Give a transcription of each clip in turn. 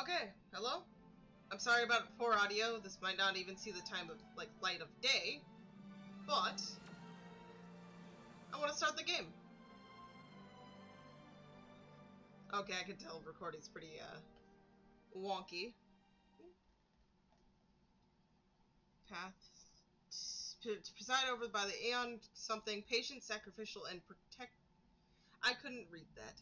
Okay, hello? I'm sorry about poor audio. This might not even see the time of, like, light of day. But... I want to start the game. Okay, I can tell recording's pretty, uh, wonky. To preside over by the Aeon something patient, sacrificial, and protect. I couldn't read that.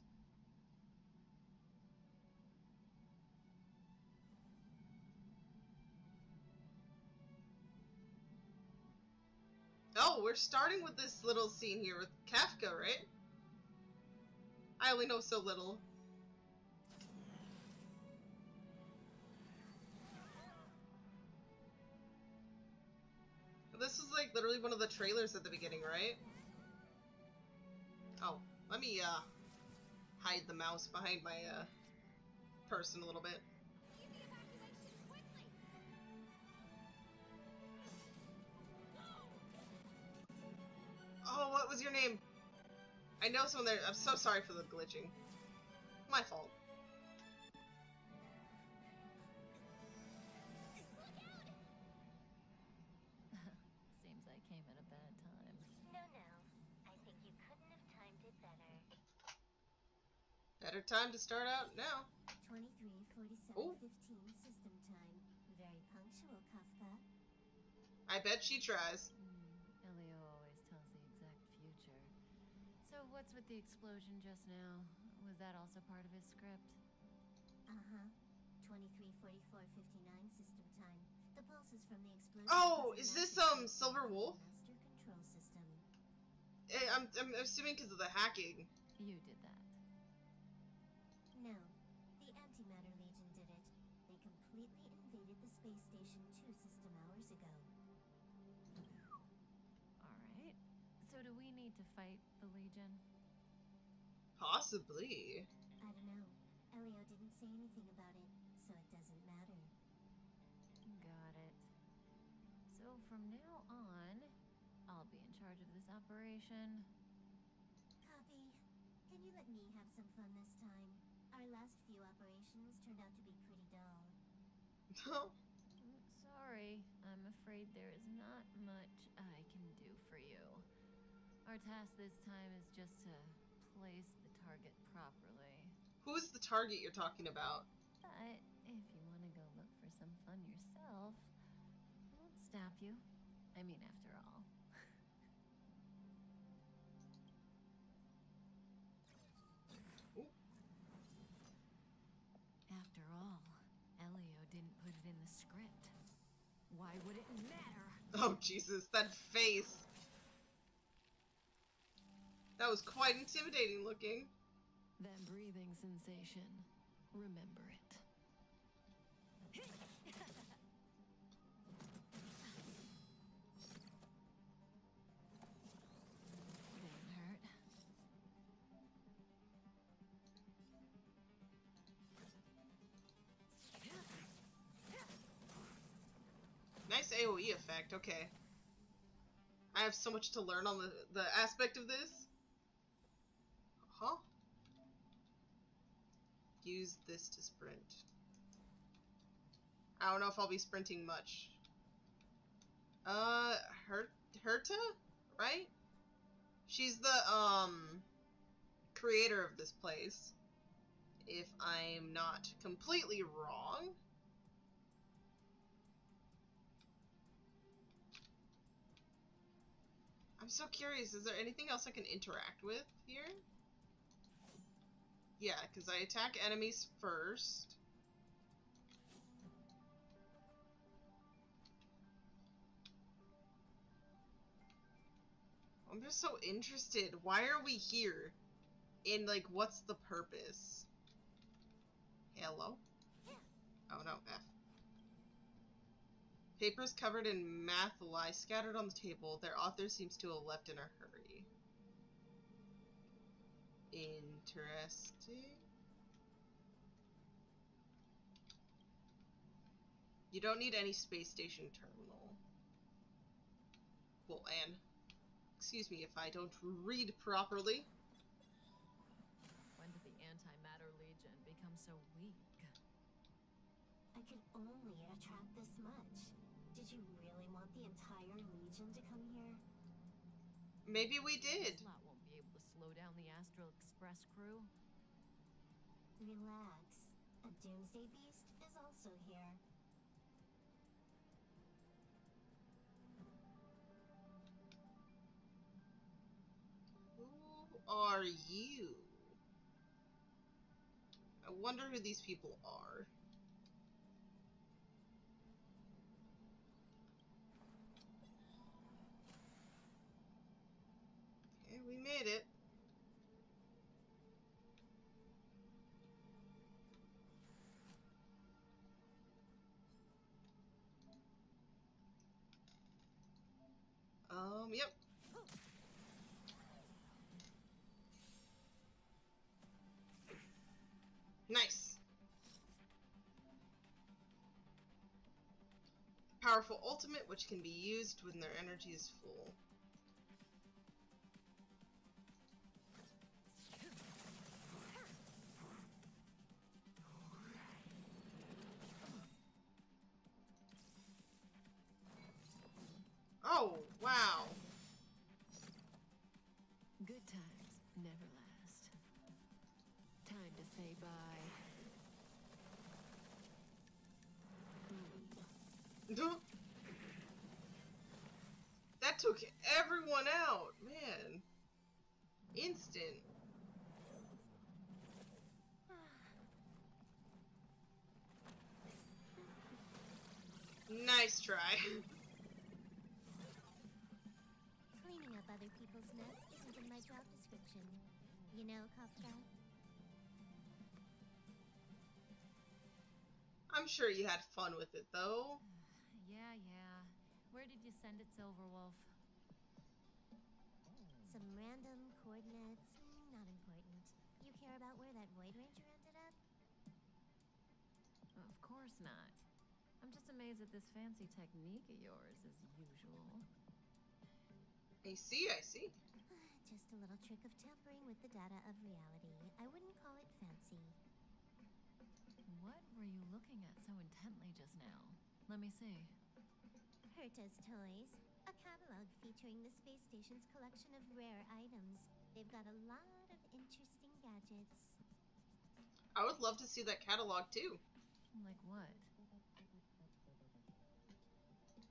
Oh, we're starting with this little scene here with Kafka, right? I only know so little. This is like literally one of the trailers at the beginning, right? Oh, let me uh hide the mouse behind my uh person a little bit. Oh, what was your name? I know someone there. I'm so sorry for the glitching. My fault. Seems I came at a bad time. No, no. I think you couldn't have timed it better. Better time to start out now. 23, 47, Ooh. 15 system time. Very punctual, Kafka. I bet she tries. What's with the explosion just now? Was that also part of his script? Uh-huh. 23, 44, 59 system time. The pulses from the explosion... Oh, is this, massive um, Silver Wolf? Master control system. Eh, I'm, I'm assuming because of the hacking. You did that. No. The Antimatter Legion did it. They completely invaded the space station two system hours ago. Alright. So do we need to fight the Legion? Possibly. I don't know. Elio didn't say anything about it, so it doesn't matter. Got it. So from now on, I'll be in charge of this operation. Copy. Can you let me have some fun this time? Our last few operations turned out to be pretty dull. No. Mm, Sorry, I'm afraid there is not much I can do for you. Our task this time is just to place the target properly. Who's the target you're talking about? But if you want to go look for some fun yourself, I won't stop you. I mean, after all. After all, Elio didn't put it in the script. Why would it matter? Oh, Jesus, that face. That was quite intimidating looking. That breathing sensation. Remember it. Hurt. Nice AoE effect, okay. I have so much to learn on the, the aspect of this. Huh? Use this to sprint. I don't know if I'll be sprinting much. Uh, Her Herta? Right? She's the, um, creator of this place. If I'm not completely wrong. I'm so curious, is there anything else I can interact with here? Yeah, because I attack enemies first. I'm just so interested. Why are we here? And, like, what's the purpose? Hello? Oh, no, F. Papers covered in math lie scattered on the table. Their author seems to have left in a hurry. Interesting. You don't need any space station terminal. Well, and excuse me if I don't read properly. When did the Antimatter Legion become so weak? I could only attract this much. Did you really want the entire Legion to come here? Maybe we did. Slow down the Astral Express crew. Relax. A Doomsday Beast is also here. Who are you? I wonder who these people are. Okay, we made it. Um, yep. Nice. Powerful ultimate, which can be used when their energy is full. Took everyone out, man. Instant. Nice try. Cleaning up other people's mess isn't in my job description. You know, Kafka? I'm sure you had fun with it, though. Yeah, yeah. Where did you send it, Silverwolf? Some random coordinates, not important. You care about where that Void Ranger ended up? Of course not. I'm just amazed at this fancy technique of yours, as usual. I see, I see. Just a little trick of tampering with the data of reality. I wouldn't call it fancy. What were you looking at so intently just now? Let me see. Herta's Toys, a catalog featuring the space station's collection of rare items. They've got a lot of interesting gadgets. I would love to see that catalog too. Like what?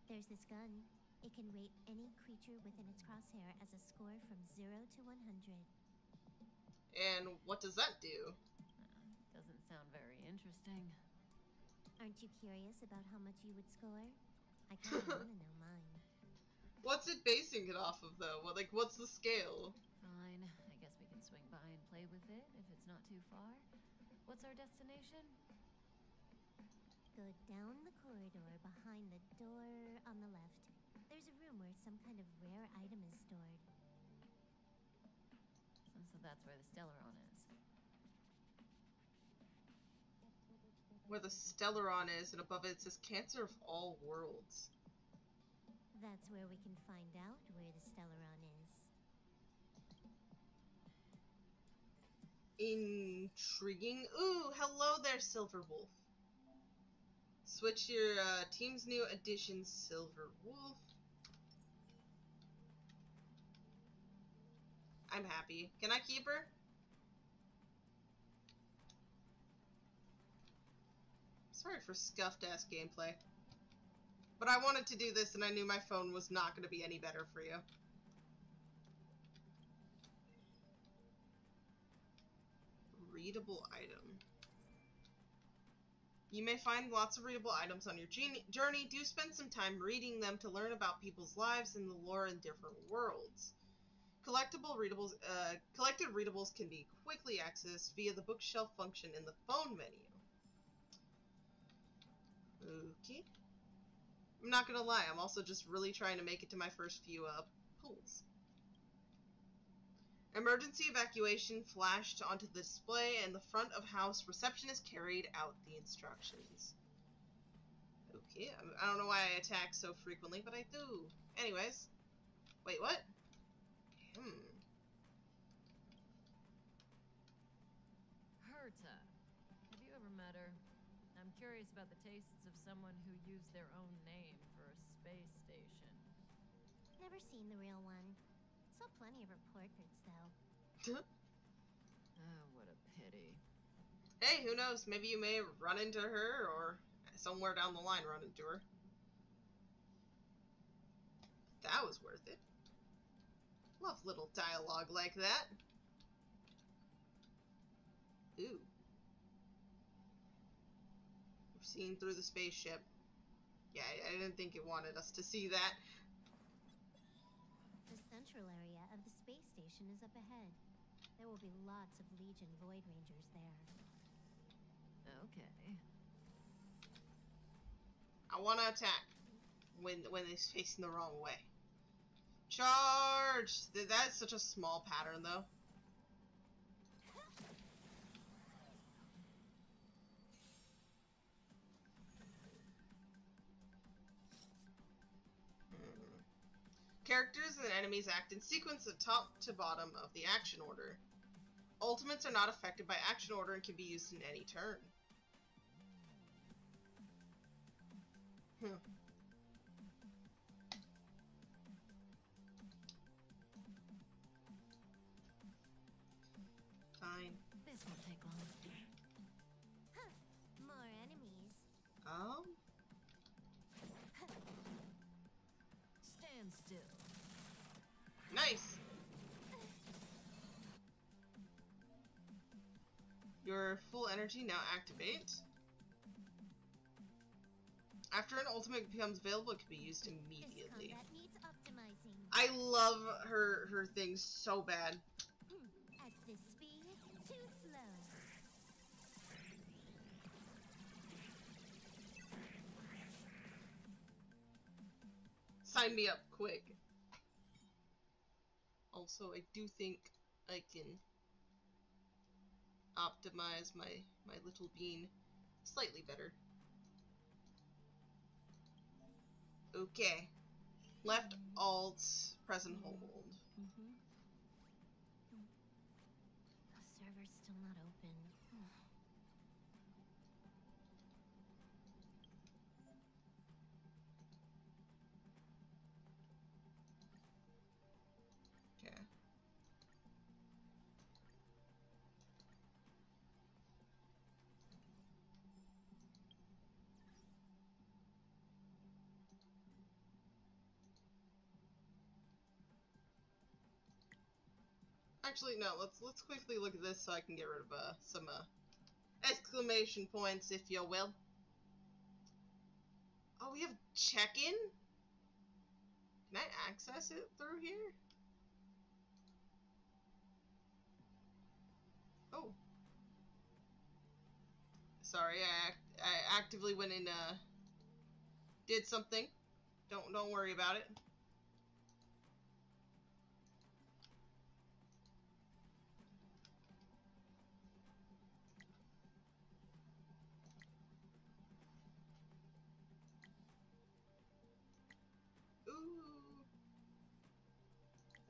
There's this gun. It can rate any creature within its crosshair as a score from 0 to 100. And what does that do? Uh, doesn't sound very interesting. Aren't you curious about how much you would score? I kinda wanna know mine. What's it basing it off of, though? What, like, what's the scale? Fine. I guess we can swing by and play with it if it's not too far. What's our destination? Go down the corridor behind the door on the left. There's a room where some kind of rare item is stored. So, so that's where the Stellaron is. Where the Stellaron is, and above it, it says Cancer of All Worlds. That's where we can find out where the Stellaron is. Intriguing. Ooh, hello there, Silver Wolf. Switch your uh, team's new addition, Silver Wolf. I'm happy. Can I keep her? Sorry for scuffed ass gameplay. But I wanted to do this and I knew my phone was not going to be any better for you. Readable item. You may find lots of readable items on your journey-. Do spend some time reading them to learn about people's lives and the lore in different worlds. Collectible readables, uh, collected readables can be quickly accessed via the bookshelf function in the phone menu. Okay. I'm not gonna lie, I'm also just really trying to make it to my first few uh, pools. Emergency evacuation flashed onto the display, and the front of house receptionist carried out the instructions. Okay, I- don't know why I attack so frequently, but I do. Anyways. Wait, what? Hmm. Herta. Have you ever met her? I'm curious about the tastes of someone who used their own name for a space station. Never seen the real one. Saw plenty of her portraits, though. Oh, what a pity. Hey, who knows? Maybe you may run into her or somewhere down the line run into her. That was worth it. Love little dialogue like that. Ooh. We're through the spaceship. Yeah, I, I didn't think it wanted us to see that. The central area of the space station is up ahead. There will be lots of Legion Void Rangers there. Okay. I want to attack when when it's facing the wrong way. Charge! Th- That's such a small pattern, though. Characters and enemies act in sequence of top to bottom of the action order. Ultimates are not affected by action order and can be used in any turn. Hmm. Fine. This won't take long. More enemies. Um, nice. Your full energy now activate. After an ultimate becomes available, it can be used immediately. I love her her things so bad. Hmm, at this speed, too slow. Sign me up quick. Also, I do think I can optimize my my little bean slightly better. Okay. Left alt, press and hold. Mm-hmm. The server's still not open. Actually, no. Let's let's quickly look at this so I can get rid of uh, some uh, exclamation points, if you will. Oh, we have check-in. Can I access it through here? Oh. Sorry, I act I actively went in uh did something. Don't don't worry about it.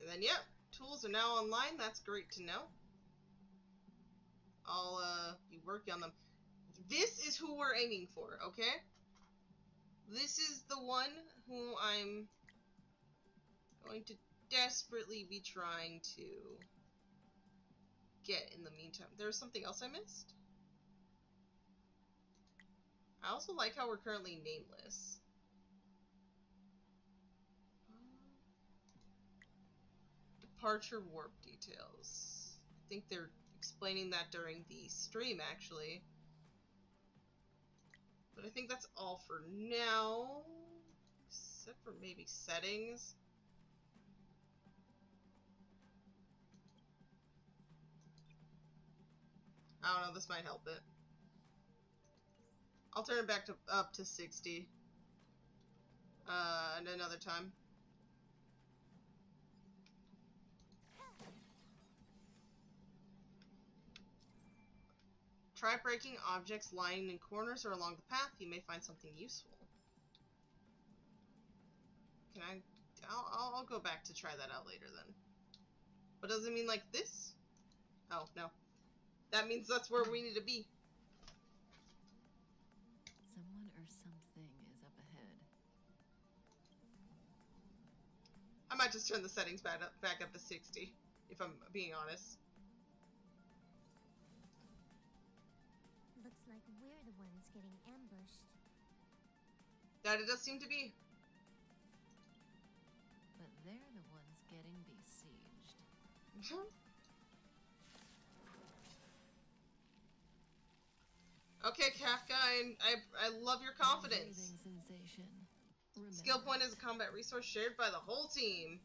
And then yep, tools are now online. That's great to know. I'll uh, be working on them. This is who we're aiming for, okay? This is the one who I'm going to desperately be trying to get in the meantime. There's something else I missed? I also like how we're currently nameless. Departure warp details. I think they're explaining that during the stream, actually. But I think that's all for now. Except for maybe settings. I don't know, this might help it. I'll turn it back to up to 60. Uh, and another time. Try breaking objects lying in corners or along the path. You may find something useful. Can I? I'll, I'll, go back to try that out later then. But does it mean like this? Oh, no. That means that's where we need to be. thing is up ahead. I might just turn the settings back up, back up to 60, if I'm being honest. Getting ambushed. That it does seem to be. But they're the ones getting besieged. okay, Kafka, I, I, I love your confidence. Breathing sensation. Skill point is a combat resource shared by the whole team.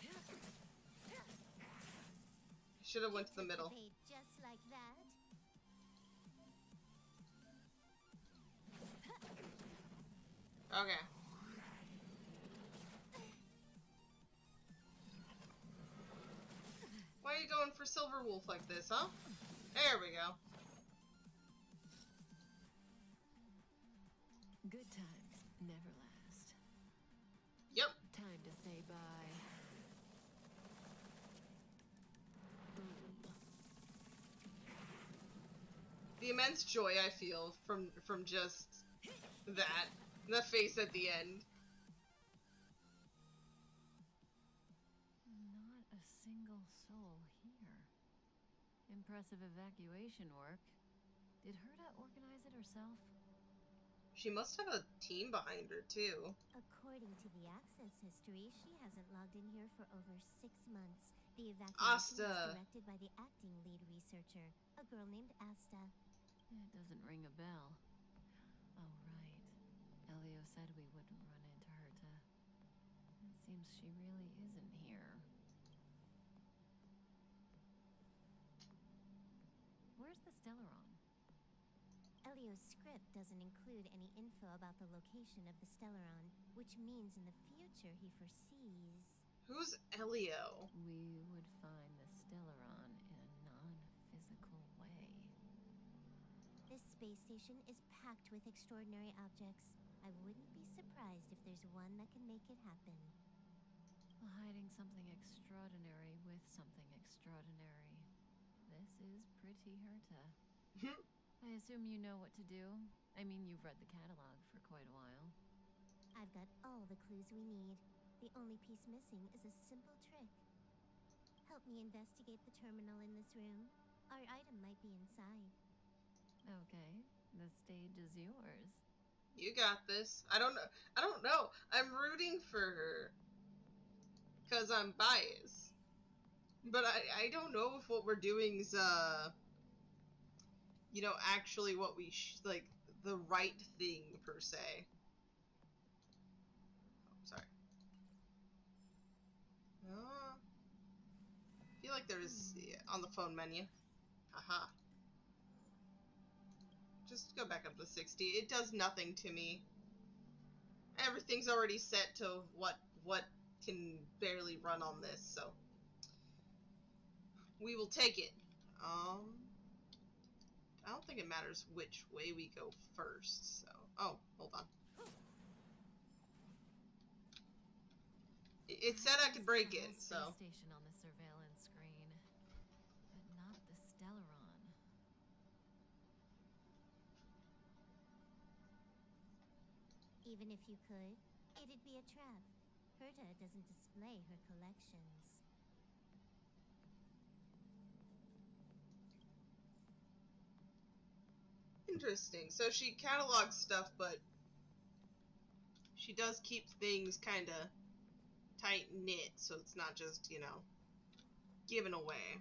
Should have went to the middle. Okay. Why are you going for Silver Wolf like this, huh? There we go. Good times never last. Yep. Time to say bye. Boom. The immense joy I feel from from just that. The face at the end. Not a single soul here. Impressive evacuation work. Did Herta organize it herself? She must have a team behind her too. According to the access history, she hasn't logged in here for over six months. The evacuation Asta. was directed by the acting lead researcher, a girl named Asta. It doesn't ring a bell. Right. Elio said we wouldn't run into Herta. It seems she really isn't here. Where's the Stellaron? Elio's script doesn't include any info about the location of the Stellaron, which means in the future he foresees. Who's Elio? We would find the Stellaron in a non-physical way. This space station is packed with extraordinary objects. I wouldn't be surprised if there's one that can make it happen. Hiding something extraordinary with something extraordinary. This is pretty Herta. Hmm? I assume you know what to do. I mean, you've read the catalog for quite a while. I've got all the clues we need. The only piece missing is a simple trick. Help me investigate the terminal in this room. Our item might be inside. Okay, the stage is yours. You got this. I don't know. I don't know. I'm rooting for her because I'm biased, but I I don't know if what we're doing is uh you know actually what we like the right thing per se. Oh, sorry. Uh, I feel like there's yeah, on the phone menu. Haha. Just go back up to 60. It does nothing to me. Everything's already set to what what can barely run on this, so we will take it. Um I don't think it matters which way we go first, so oh, hold on. It, it said I could break it, so station on the surveillance screen, but not the Stellaron. Even if you could, it'd be a trap. Herta doesn't display her collections. Interesting. So she catalogs stuff, but she does keep things kind of tight knit, so it's not just, you know, given away.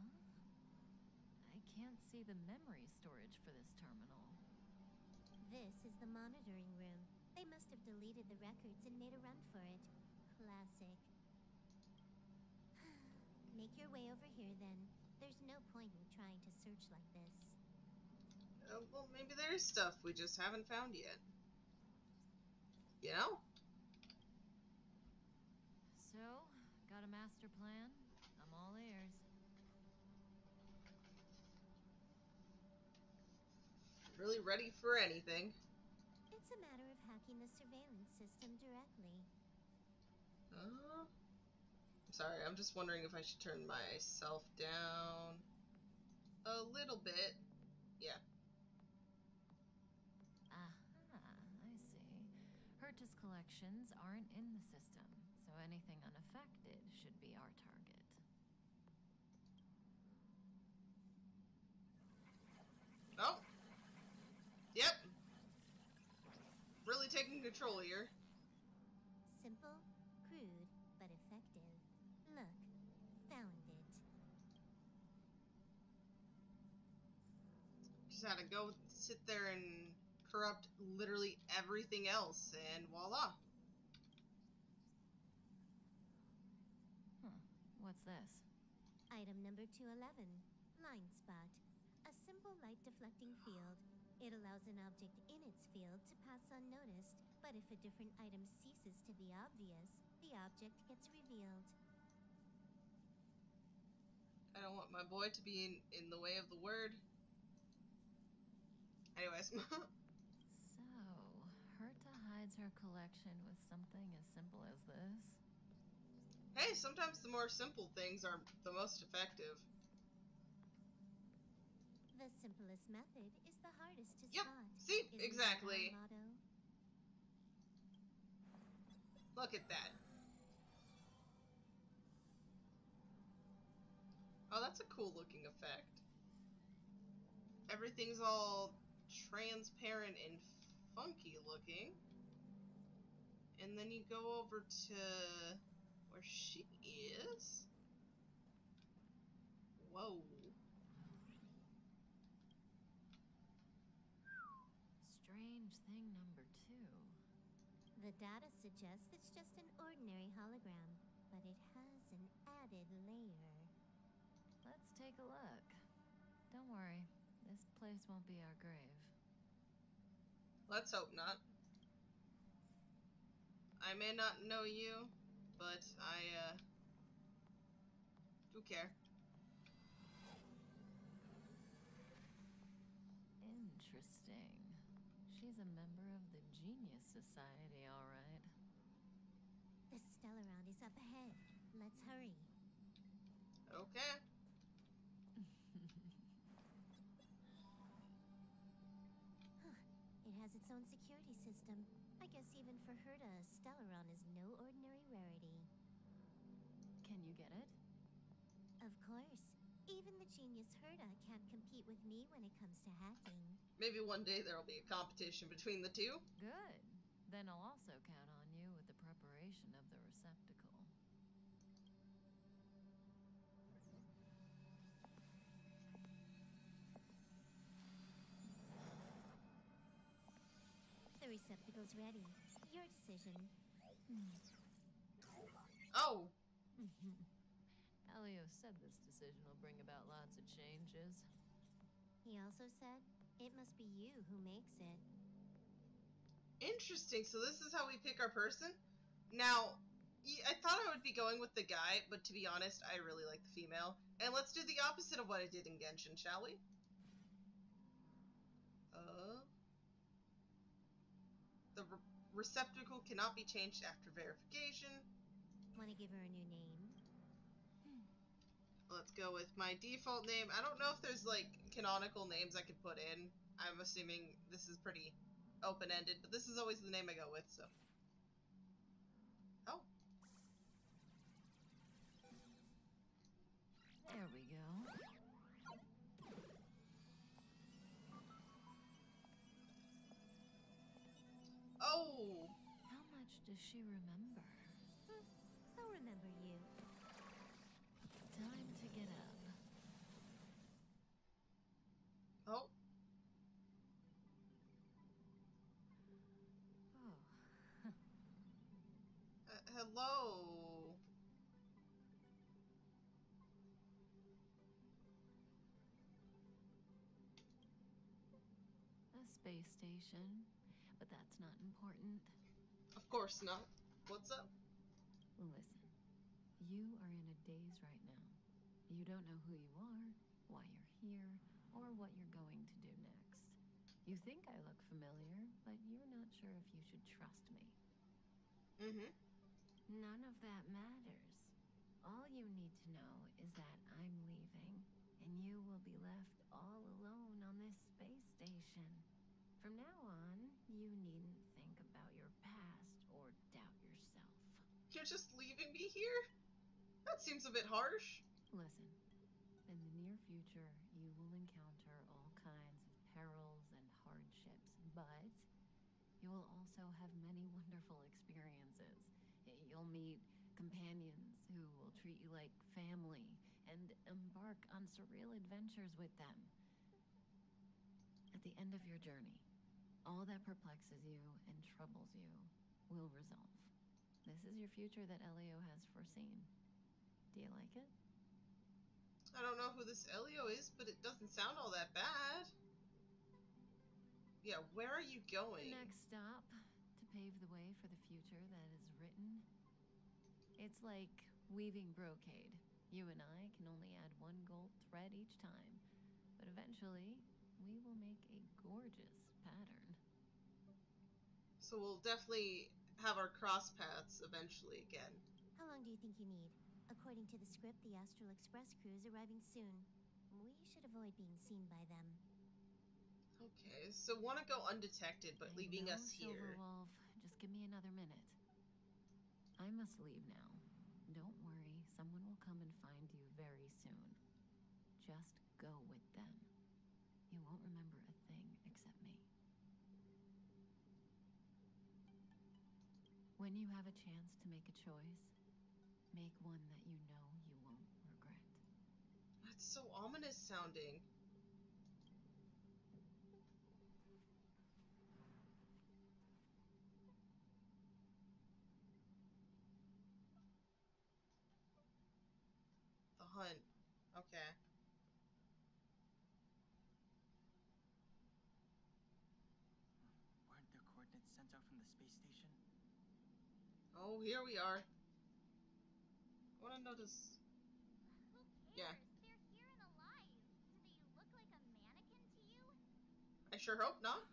Huh? I can't see the memory storage for this terminal. This is the monitoring room. They must have deleted the records and made a run for it. Classic. Make your way over here then. There's no point in trying to search like this. Uh, well, maybe there's stuff we just haven't found yet. You know? So, got a master plan? I'm all ears. Really ready for anything. It's a matter of hacking the surveillance system directly. Uh, I'm sorry, I'm just wondering if I should turn myself down A little bit. Yeah. Aha, I see. Herta's collections aren't in the system, so anything unaffected should be our target. Oh. Yep. Really taking control here. Simple, crude, but effective. Look, found it. Just had to go sit there and corrupt literally everything else, and voila. Huh. What's this? Item number 211, Blind Spot. A simple light deflecting field. It allows an object in its field to pass unnoticed, but if a different item ceases to be obvious, the object gets revealed. I don't want my boy to be in, in the way of the word. Anyways. So, Herta hides her collection with something as simple as this? hey, sometimes the more simple things are the most effective. The simplest method is the hardest to Yep, spot. see? Isn't Exactly. Look at that. Oh, that's a cool looking effect. Everything's all transparent and funky looking. And then you go over to where she is. Whoa. Strange thing number two. The data suggests it's just an ordinary hologram, but it has an added layer. Let's take a look. Don't worry, this place won't be our grave. Let's hope not. I may not know you, but I, uh, do care. Interesting. She's a member of the Genius Society, all right. The Stellaron is up ahead. Let's hurry. Okay. It has its own security system. I guess even for Herta, Stellaron is no ordinary rarity. Can you get it? Of course. Even the genius Herta can't compete with me when it comes to hacking. Maybe one day there'll be a competition between the two. Good. Then I'll also count on you with the preparation of the receptacle. The receptacle's ready. Your decision. Oh, Elio said this decision will bring about lots of changes. He also said, it must be you who makes it. Interesting. So this is how we pick our person? Now, I thought I would be going with the guy, but to be honest, I really like the female. And let's do the opposite of what I did in Genshin, shall we? Uh, the re- receptacle cannot be changed after verification. Want to give her a new name? Let's go with my default name. I don't know if there's like canonical names I could put in. I'm assuming this is pretty open ended, but this is always the name I go with, so. Oh, There we go. oh! How much does she remember? Hello! a space station. But that's not important. Of course not. What's up? Listen, you are in a daze right now. You don't know who you are, why you're here, or what you're going to do next. You think I look familiar, but you're not sure if you should trust me. Mm hmm. None of that matters. All you need to know is that I'm leaving, and you will be left all alone on this space station. From now on, you needn't think about your past or doubt yourself. You're just leaving me here? That seems a bit harsh. Listen, in the near future, you will encounter all kinds of perils and hardships, but you will also have many wonderful experiences You'll meet companions who will treat you like family and embark on surreal adventures with them. At the end of your journey, all that perplexes you and troubles you will resolve. This is your future that Elio has foreseen. Do you like it? I don't know who this Elio is, but it doesn't sound all that bad. Yeah, where are you going? The next stop to pave the way for the future that is written. It's like weaving brocade. You and I can only add one gold thread each time, but eventually we will make a gorgeous pattern. So we'll definitely have our cross paths eventually again. How long do you think you need? According to the script, the Astral Express crew is arriving soon. We should avoid being seen by them. Okay, so want to go undetected, but I leaving know, us here. Silverwolf. Just give me another minute. I must leave now. Don't worry, someone will come and find you very soon. Just go with them. You won't remember a thing except me. When you have a chance to make a choice, make one that you know you won't regret. That's so ominous sounding. Hunt. Okay. Weren't there coordinates sent out from the space station? Oh, here we are. I want to notice. Who Yeah. They're here and alive. Do they look like a mannequin to you? I sure hope not.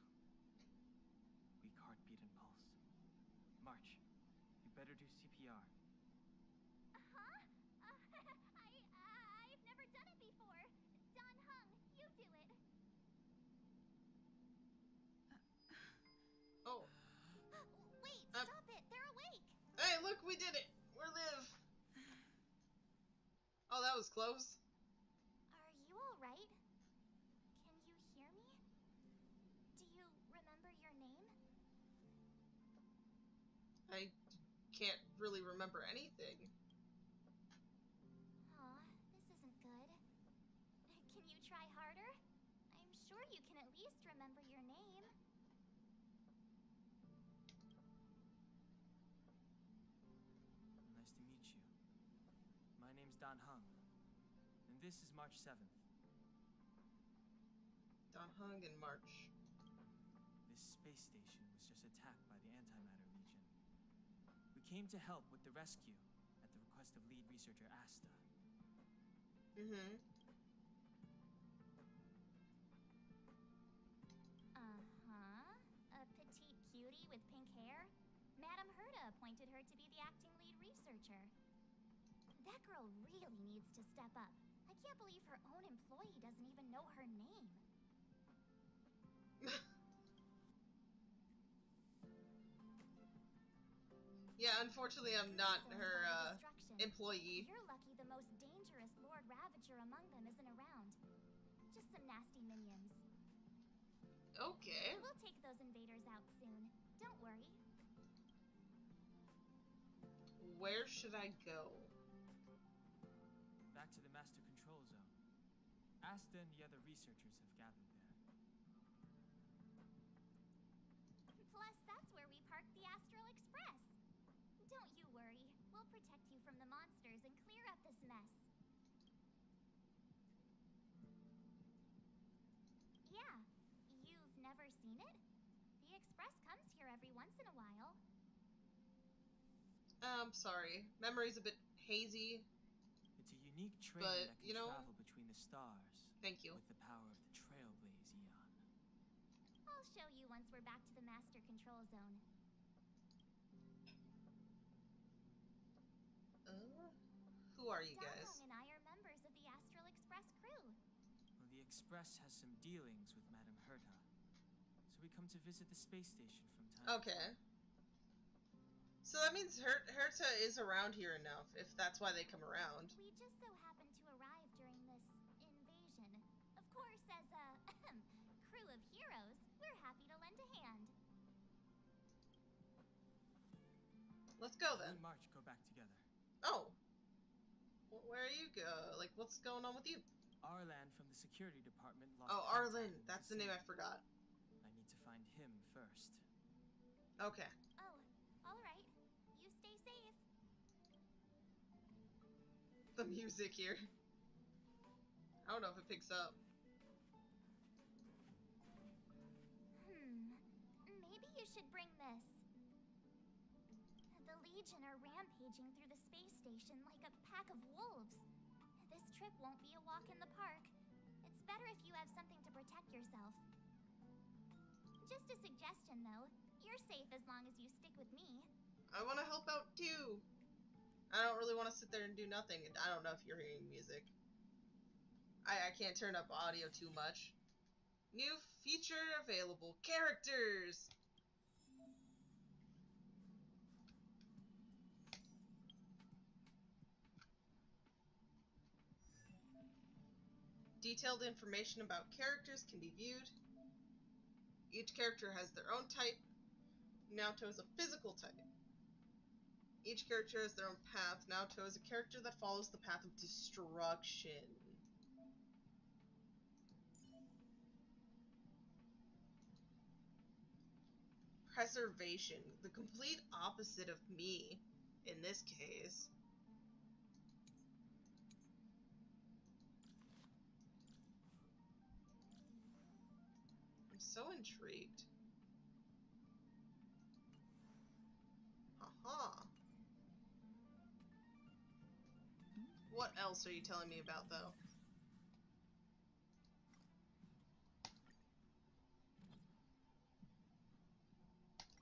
We did it. We're live. Oh, that was close. Are you all right? Can you hear me? Do you remember your name? I can't really remember anything. Dan Heng, and this is March 7th. Dan Heng in March. This space station was just attacked by the Antimatter Legion. We came to help with the rescue at the request of lead researcher Asta. Mm-hmm. Uh-huh. A petite cutie with pink hair? Madame Herta appointed her to be the acting lead researcher. Girl really needs to step up. I can't believe her own employee doesn't even know her name. yeah, unfortunately, I'm not her uh, employee. You're lucky the most dangerous Lord Ravager among them isn't around. Just some nasty minions. Okay. We'll take those invaders out soon. Don't worry. Where should I go? Asta and the other researchers have gathered there. Plus, that's where we parked the Astral Express. Don't you worry. We'll protect you from the monsters and clear up this mess. Yeah. You've never seen it? The Express comes here every once in a while. Um, sorry. Memory's a bit hazy. It's a unique train But, that can you know- travel between the stars Thank you. with the power of the Trailblaze Aeon. I'll show you once we're back to the Master Control Zone. Uh, who are you guys? Heng and I are members of the Astral Express crew. Well, the Express has some dealings with Madame Herta, so we come to visit the space station from time Okay. So that means Her- Herta is around here enough, if that's why they come around. We just so Let's go then. and March go back together. Oh. Wh- Where are you go? Like, what's going on with you? Arlan from the security department lost Oh, contact Arlan. That's the name I forgot. I need to find him first. Okay. Oh, all right. You stay safe. The music here. I don't know if it picks up. Hmm. Maybe you should bring this. Legion are rampaging through the space station like a pack of wolves. This trip won't be a walk in the park. It's better if you have something to protect yourself. Just a suggestion, though. You're safe as long as you stick with me. I want to help out too. I don't really want to sit there and do nothing. I don't know if you're hearing music. I, I can't turn up audio too much. New feature available. Characters! Detailed information about characters can be viewed. Each character has their own type. Naoto is a physical type. Each character has their own path. Naoto is a character that follows the path of destruction. Preservation, the complete opposite of me in this case. So intrigued. Aha. What else are you telling me about, though?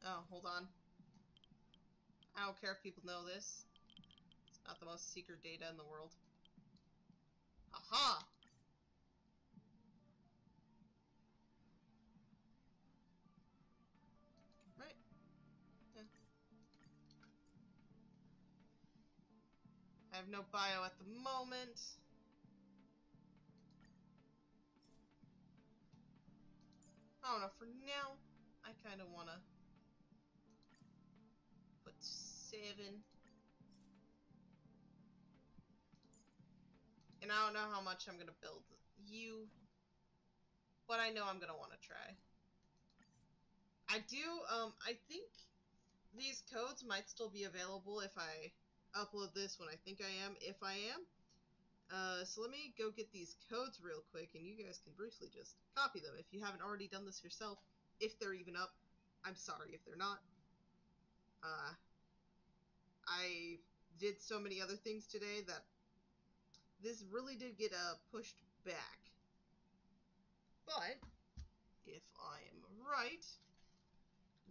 Oh, hold on. I don't care if people know this. It's not the most secret data in the world. Aha! Have no bio at the moment. I don't know, for now, I kind of want to put seven. And I don't know how much I'm going to build you, but I know I'm going to want to try. I do, um, I think these codes might still be available if I upload this when I think I am, if I am. Uh, so let me go get these codes real quick, and you guys can briefly just copy them if you haven't already done this yourself. If they're even up, I'm sorry if they're not. Uh, I did so many other things today that this really did get uh, pushed back. But, if I am right,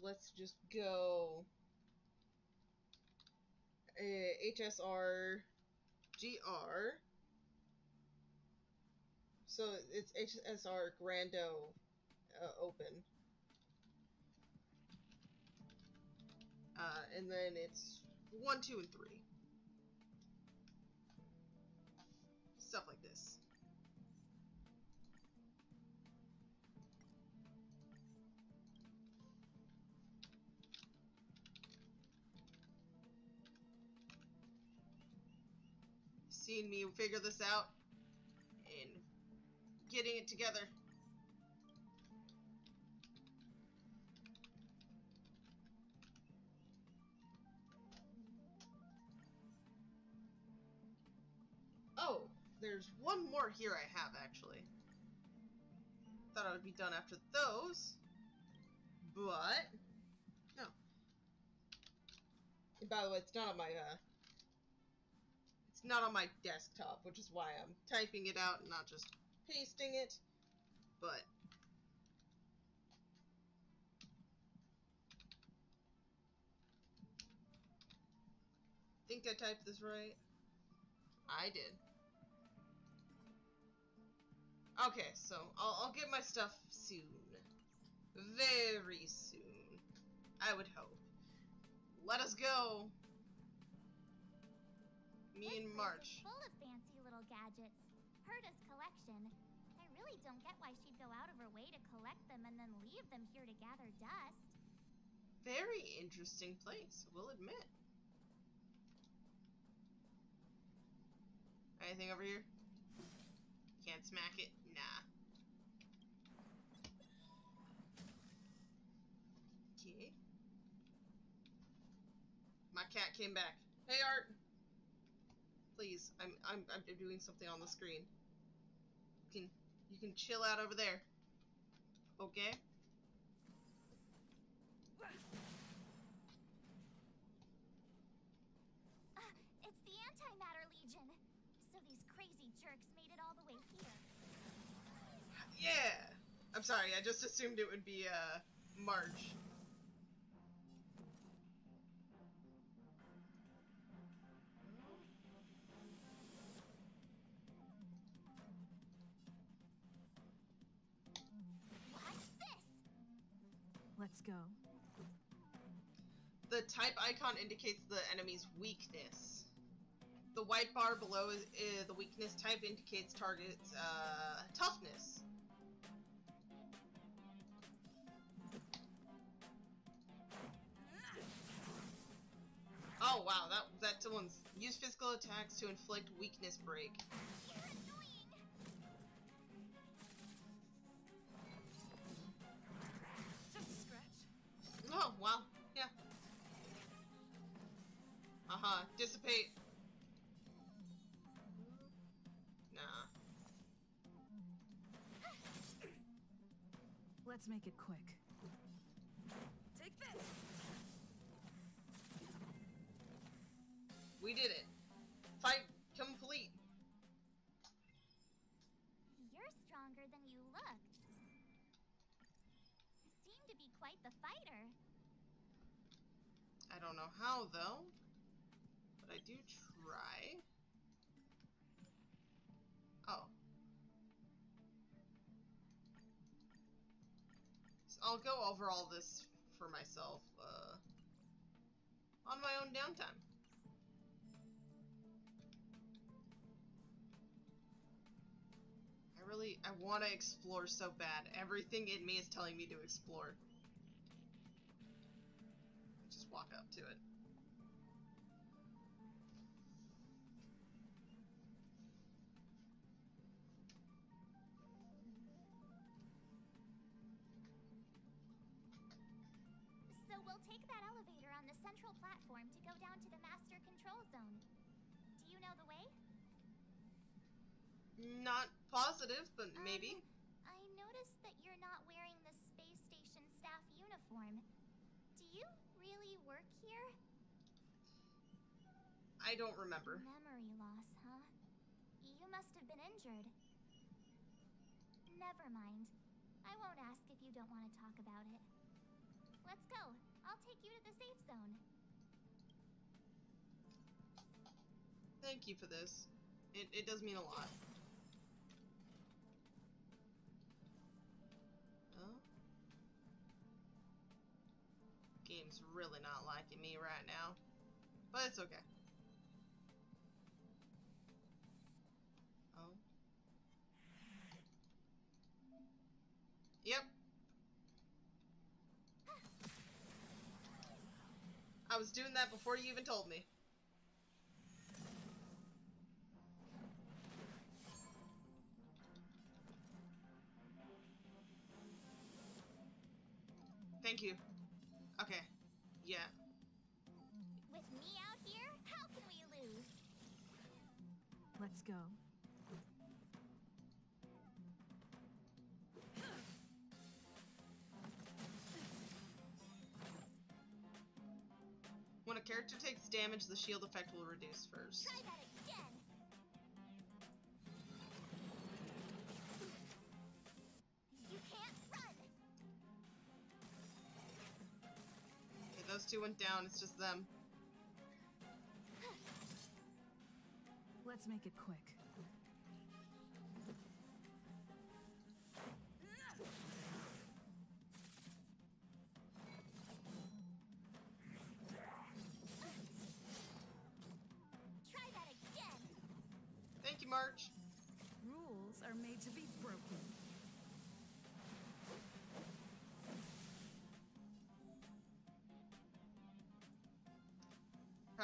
let's just go uh, HSR GR. So it's HSR Grando uh, Open. Uh, and then it's 1, 2, and 3. Stuff like Seeing me figure this out and getting it together. Oh, there's one more here I have actually. Thought I would be done after those, but no. And by the way, it's not on my uh, it's not on my desktop, which is why I'm typing it out and not just pasting it. But think I typed this right. I did. Okay, so I'll, I'll get my stuff soon. Very soon. I would hope. Let us go. Me This and March. full of fancy little gadgets. Herta's collection. I really don't get why she'd go out of her way to collect them and then leave them here to gather dust. Very interesting place, we'll admit. Anything over here? Can't smack it? Nah. Okay. My cat came back. Hey Art! Please, I'm I'm I'm doing something on the screen. You can you can chill out over there. Okay? Ah, it's the Antimatter Legion. So these crazy jerks made it all the way here. Yeah. I'm sorry. I just assumed it would be uh March. Go. The type icon indicates the enemy's weakness. The white bar below is, is the weakness type indicates target's uh, toughness. Oh wow, that that one's use physical attacks to inflict weakness break. Make it quick. Take this. We did it. Fight complete. You're stronger than you look. Seem to be quite the fighter. I don't know how though, but I do try. I'll go over all this for myself uh, on my own downtime. I really I want to explore so bad. Everything in me is telling me to explore. Just walk up to it. Platform to go down to the master control zone. Do you know the way? Not positive, but maybe. Um, I noticed that you're not wearing the space station staff uniform. Do you really work here? I don't remember. Memory loss, huh? You must have been injured. Never mind. I won't ask if you don't want to talk about it. Let's go. I'll take you to the safe zone. Thank you for this. It, it does mean a lot. Oh. Game's really not liking me right now. But it's okay. Oh. Yep. I was doing that before you even told me. Thank you. Okay. Yeah. With me out here, how can we lose? Let's go. When a character takes damage, the shield effect will reduce first. Two went down, it's just them. Let's make it quick.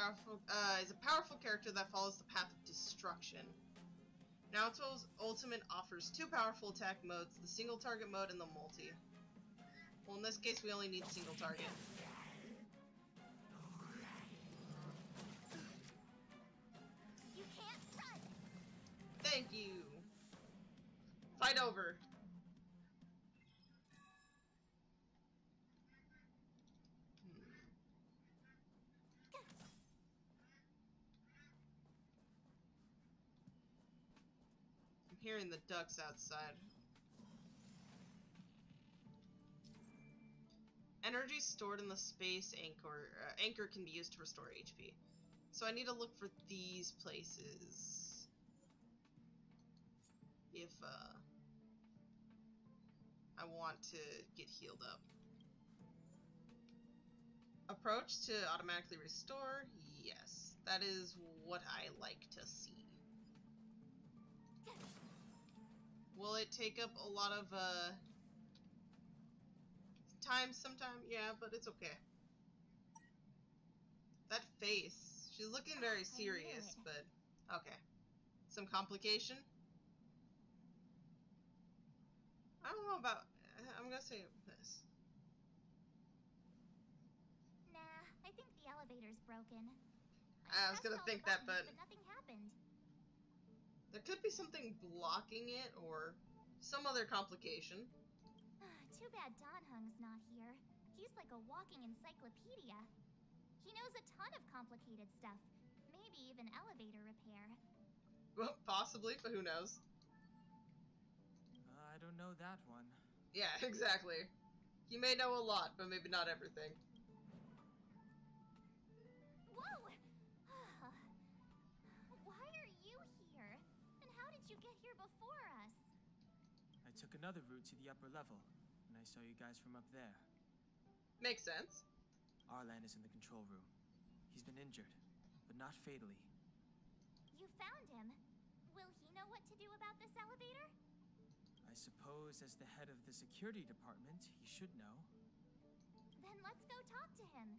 Powerful uh, is a powerful character that follows the path of destruction. Naruto's Ultimate offers two powerful attack modes, the single target mode and the multi. Well, in this case, we only need single target. You can't run! Thank you! Fight over! Hearing the ducks outside. Energy stored in the space anchor uh, anchor can be used to restore HP. So I need to look for these places. If uh I want to get healed up. Approach to automatically restore. Yes, that is what I like to see. Will it take up a lot of uh time sometime? Yeah, but it's okay. That face. She's looking very serious, but okay. Some complication? I don't know about I'm gonna say this. Nah, I think the elevator's broken. I was gonna think that, buttons, but- nothing happened. There could be something blocking it or some other complication. Too bad Dan Heng's not here. He's like a walking encyclopedia. He knows a ton of complicated stuff. Maybe even elevator repair. Well, possibly, but who knows? Uh, I don't know that one. Yeah, exactly. You may know a lot, but maybe not everything. Took another route to the upper level, and I saw you guys from up there. Makes sense. Arlan is in the control room. He's been injured, but not fatally. You found him. Will he know what to do about this elevator? I suppose, as the head of the security department, he should know. Then let's go talk to him.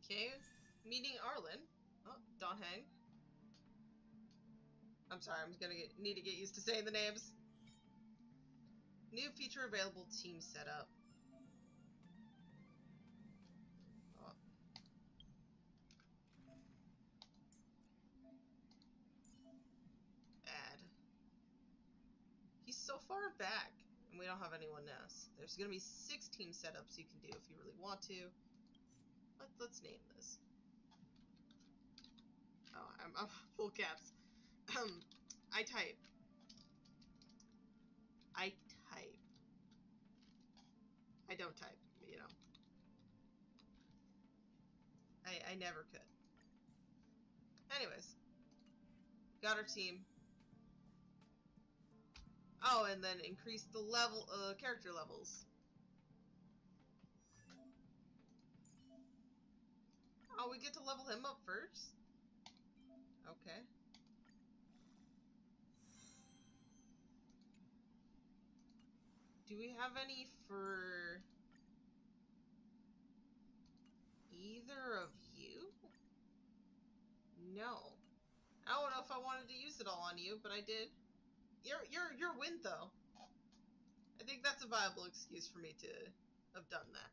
Okay, meeting Arlan. Oh, Dan Heng. I'm sorry, I'm gonna get, need to get used to saying the names. New feature available team setup. Oh. Add. He's so far back, and we don't have anyone else. There's gonna be six team setups you can do if you really want to. Let, let's name this. Oh, I'm, I'm full caps. I type. I type. I don't type, you know. I, I never could. Anyways. Got our team. Oh, and then increase the level, uh, character levels. Oh, we get to level him up first? Okay. Do we have any for either of you? No. I don't know if I wanted to use it all on you, but I did. You're you're you're win though. I think that's a viable excuse for me to have done that.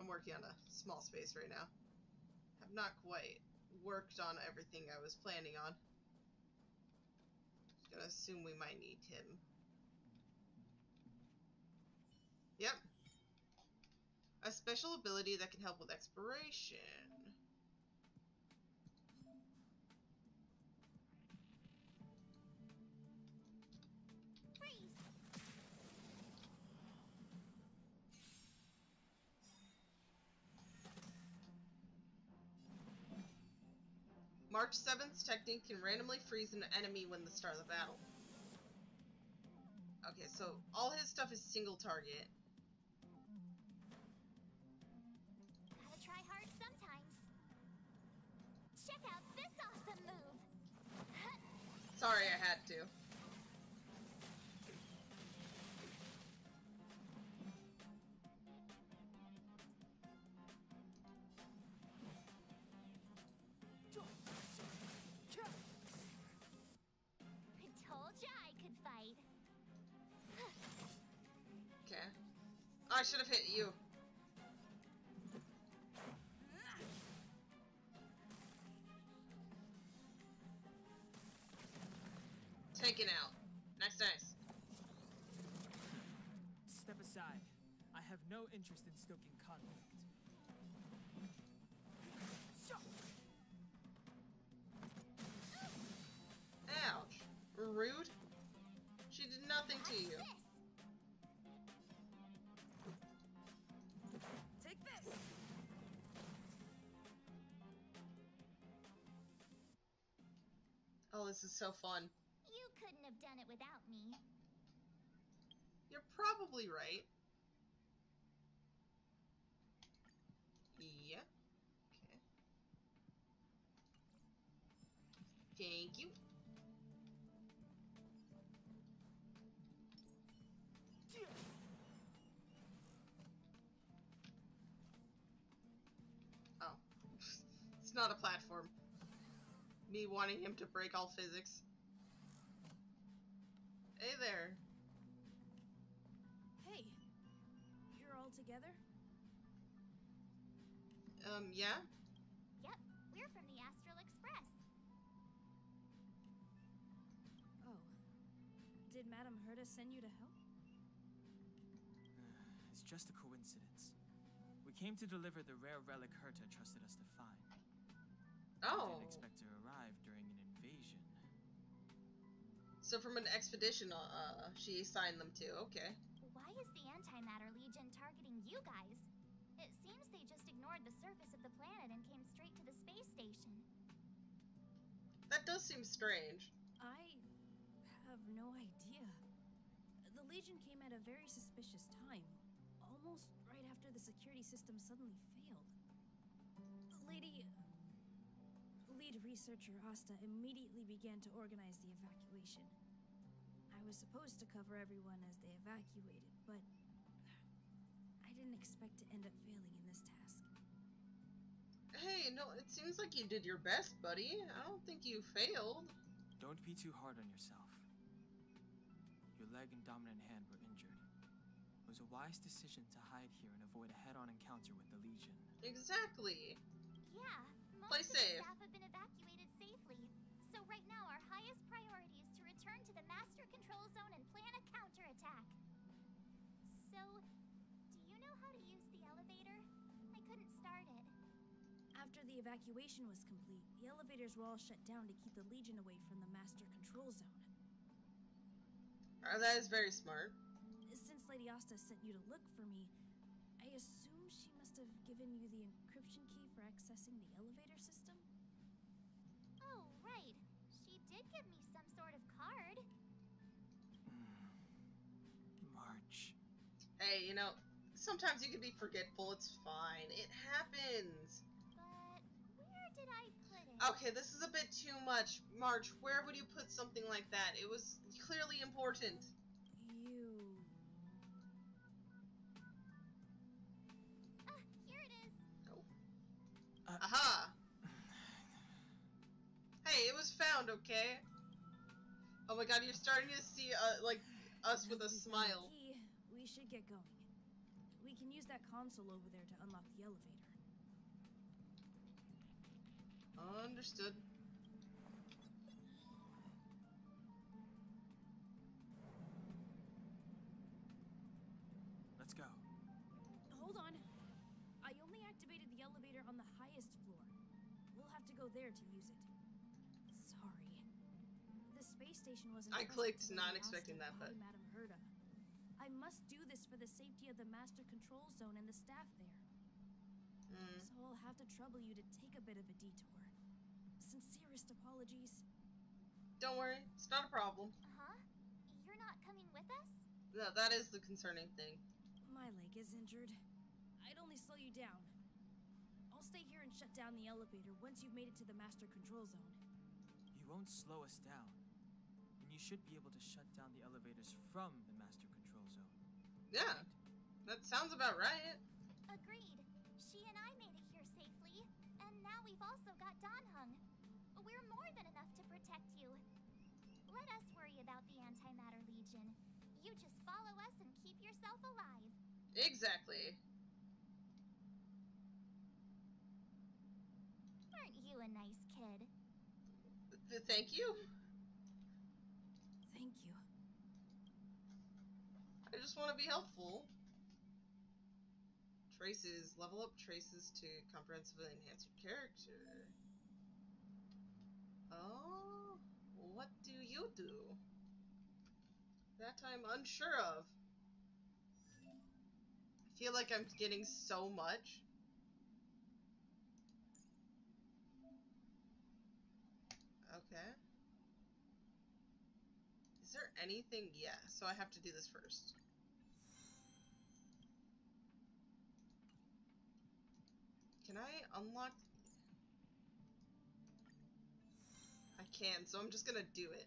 I'm working on a small space right now. Have not quite worked on everything I was planning on. Just gonna assume we might need him. Yep. A special ability that can help with exploration. Freeze! March 7th technique can randomly freeze an enemy when the start of the battle. Okay, so all his stuff is single target. Check out this awesome Sorry, I had to. I told ya I could fight. Okay. Oh, I should have hit you. Nice. Step aside. I have no interest in stoking conflict. Ouch. Rude. She did nothing to you. Take this! Oh, this is so fun. Have done it without me. You're probably right. Yeah. Okay. Thank you. Oh. It's not a platform. Me wanting him to break all physics. Hey there. Hey, you're all together? Um, yeah? Yep, we're from the Astral Express. Oh. Did Madame Herta send you to help? It's just a coincidence. We came to deliver the rare relic Herta trusted us to find. I Oh. didn't expect to arrive during an invasion. So from an expedition, uh, she assigned them to. Okay. Why is the Antimatter Legion targeting you guys? It seems they just ignored the surface of the planet and came straight to the space station. That does seem strange. I have no idea. The Legion came at a very suspicious time, almost right after the security system suddenly failed. Lady. Lead researcher Asta immediately began to organize the evacuation. I was supposed to cover everyone as they evacuated, but I didn't expect to end up failing in this task. Hey, no, it seems like you did your best, buddy. I don't think you failed. Don't be too hard on yourself. Your leg and dominant hand were injured. It was a wise decision to hide here and avoid a head-on encounter with the Legion. Exactly. Yeah, most Play of safe. the staff have been evacuated safely. So right now our highest priority is to return to the master control zone and plan a counterattack. So, do you know how to use the elevator? I couldn't start it. After the evacuation was complete, the elevators were all shut down to keep the Legion away from the master control zone. Uh, that is very smart. Since Lady Asta sent you to look for me, I assume she must have given you the encryption key for accessing the elevator system? Oh, right. She did give me some sort of card. March. Hey, you know, sometimes you can be forgetful. It's fine. It happens. But where did I put it? Okay, this is a bit too much. March, where would you put something like that? It was clearly important. Okay? Oh my god, you're starting to see, uh, like, us with a Once we find the smile. Key, we should get going. We can use that console over there to unlock the elevator. Understood. Let's go. Hold on. I only activated the elevator on the highest floor. We'll have to go there to use it. Sorry. The space station was I clicked, not expecting that, but- by Madame Herta. I must do this for the safety of the master control zone and the staff there. Mm. So I'll have to trouble you to take a bit of a detour. Sincerest apologies. Don't worry, it's not a problem. Huh? You're not coming with us? No, that is the concerning thing. My leg is injured. I'd only slow you down. I'll stay here and shut down the elevator once you've made it to the master control zone. You won't slow us down. Should be able to shut down the elevators from the master control zone. Yeah, that sounds about right. Agreed. She and I made it here safely, and now we've also got Dan Heng. We're more than enough to protect you. Let us worry about the Antimatter Legion. You just follow us and keep yourself alive. Exactly. Aren't you a nice kid? Th- thank you. Thank you. I just want to be helpful. Traces. Level up traces to comprehensively enhance your character. Oh, what do you do? That I'm unsure of. I feel like I'm getting so much. Okay. Is there anything? Yeah, so I have to do this first. Unlock? I can, so I'm just gonna do it.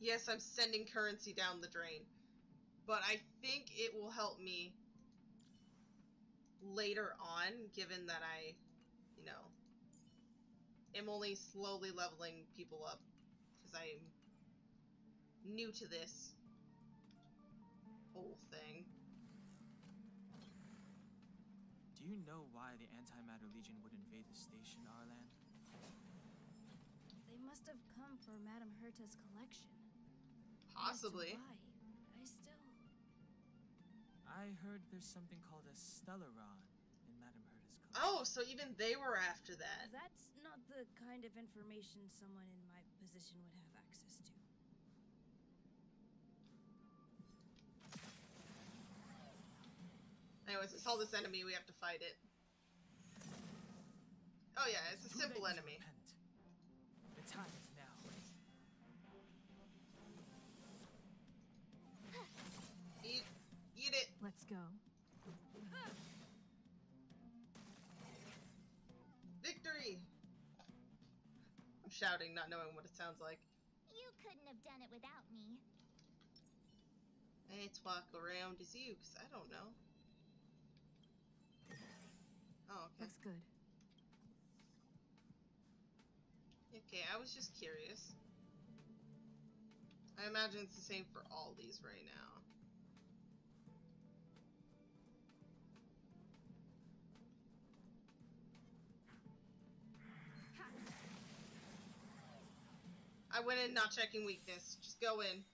Yes, I'm sending currency down the drain. But I think it will help me later on, given that I, you know, am only slowly leveling people up. Because I'm new to this whole thing. You know why the Antimatter Legion would invade the station, Arlan? They must have come for Madame Herta's collection. Possibly. Why, I still. I heard there's something called a Stellaron in Madame Herta's collection. Oh, so even they were after that. That's not the kind of information someone in my position would have Anyways, I saw this enemy, we have to fight it. Oh yeah, it's a simple enemy. The time is now. Eat, eat it. Let's go. Victory! I'm shouting, not knowing what it sounds like. You couldn't have done it without me. Let's walk around as you, because I don't know. Oh, okay. Looks good. Okay, I was just curious. I imagine it's the same for all these right now. I went in not checking weakness. Just go in.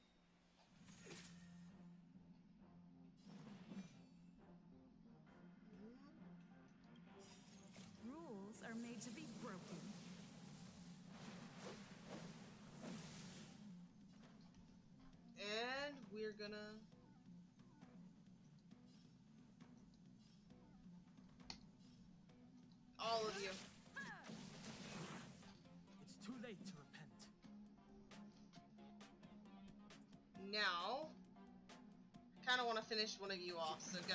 Rules are made to be broken. And we're gonna. All of you. It's too late to repent. Now, kind of want to finish one of you off, so go.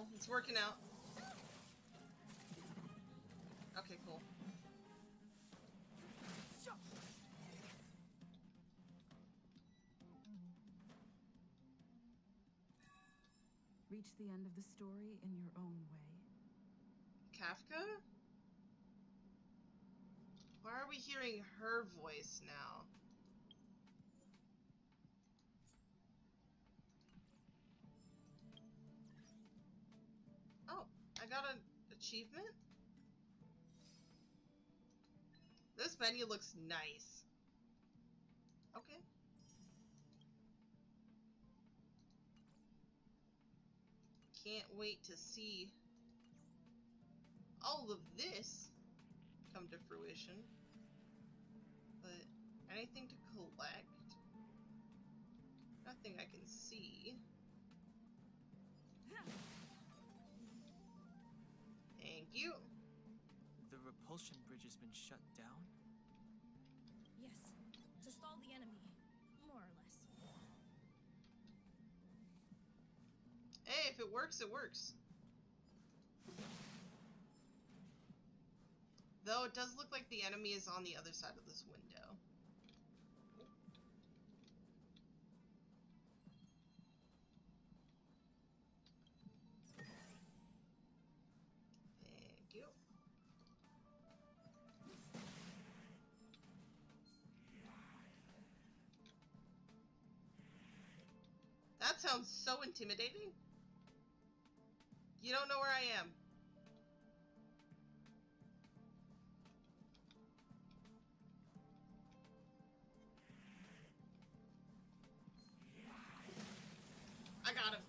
Cool, it's working out. Okay, cool. Reach the end of the story in your own way. Kafka? Why are we hearing her voice now? Got an achievement? This menu looks nice. Okay. Can't wait to see all of this come to fruition. But anything to collect? Nothing I can see. you. The repulsion bridge has been shut down? Yes, to stall the enemy, more or less. Hey, if it works, it works. Though it does look like the enemy is on the other side of this window. Sounds so intimidating. You don't know where I am. I got him.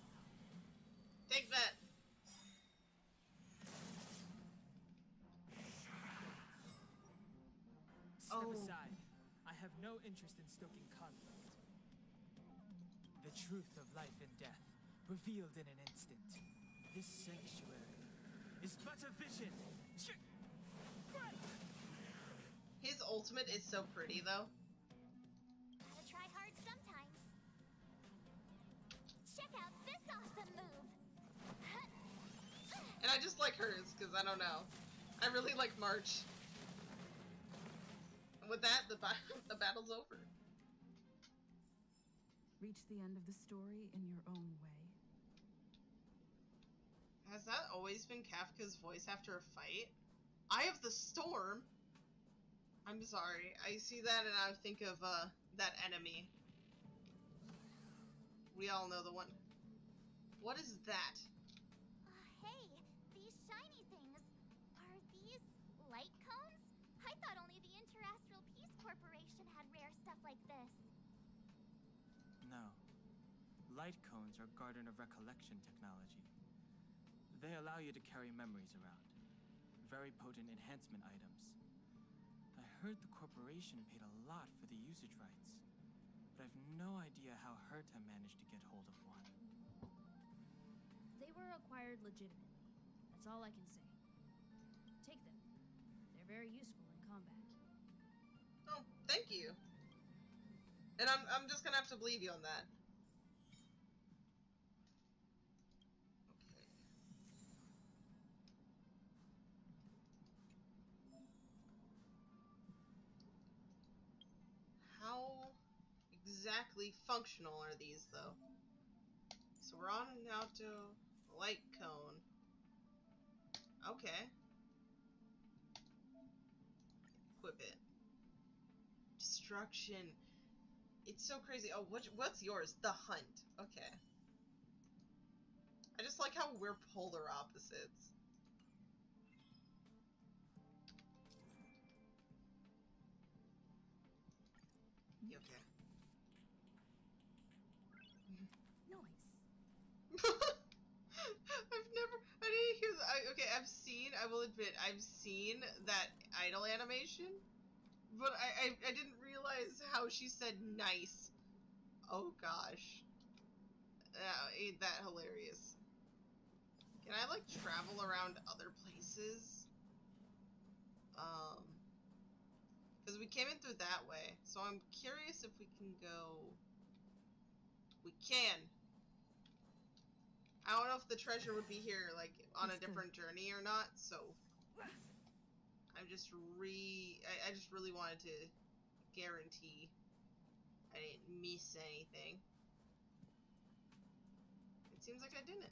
Take that. Step Oh. aside. I have no interest in stoking conflict. The truth of life and death, revealed in an instant. This sanctuary is but a vision. His ultimate is so pretty though. Gotta try hard sometimes. Check out this awesome move. And I just like hers, because I don't know. I really like March. And with that, the, ba- the battle's over. Reach the end of the story in your own way. Has that always been Kafka's voice after a fight? I have the storm. I'm sorry. I see that and I think of uh that enemy. We all know the one. What is that? Light cones are Garden of Recollection technology. They allow you to carry memories around. Very potent enhancement items. I heard the corporation paid a lot for the usage rights, but I've no idea how Herta managed to get hold of one. They were acquired legitimately. That's all I can say. Take them. They're very useful in combat. Oh, thank you. And I'm I'm just gonna have to believe you on that. Okay. How exactly functional are these though? So we're on now to light cone. Okay. Equip it. Destruction. It's so crazy. Oh, what, what's yours? The hunt. Okay. I just like how we're polar opposites. Noise. I've never. I didn't hear. The, I, okay, I've seen. I will admit, I've seen that idol animation, but I, I I didn't realize how she said nice. Oh gosh, uh, ain't that hilarious? Can I like travel around other places? Um, because we came in through that way, so I'm curious if we can go. We can. I don't know if the treasure would be here, like, on a That's good. different journey or not, so... I'm just re... I, I just really wanted to guarantee I didn't miss anything. It seems like I didn't.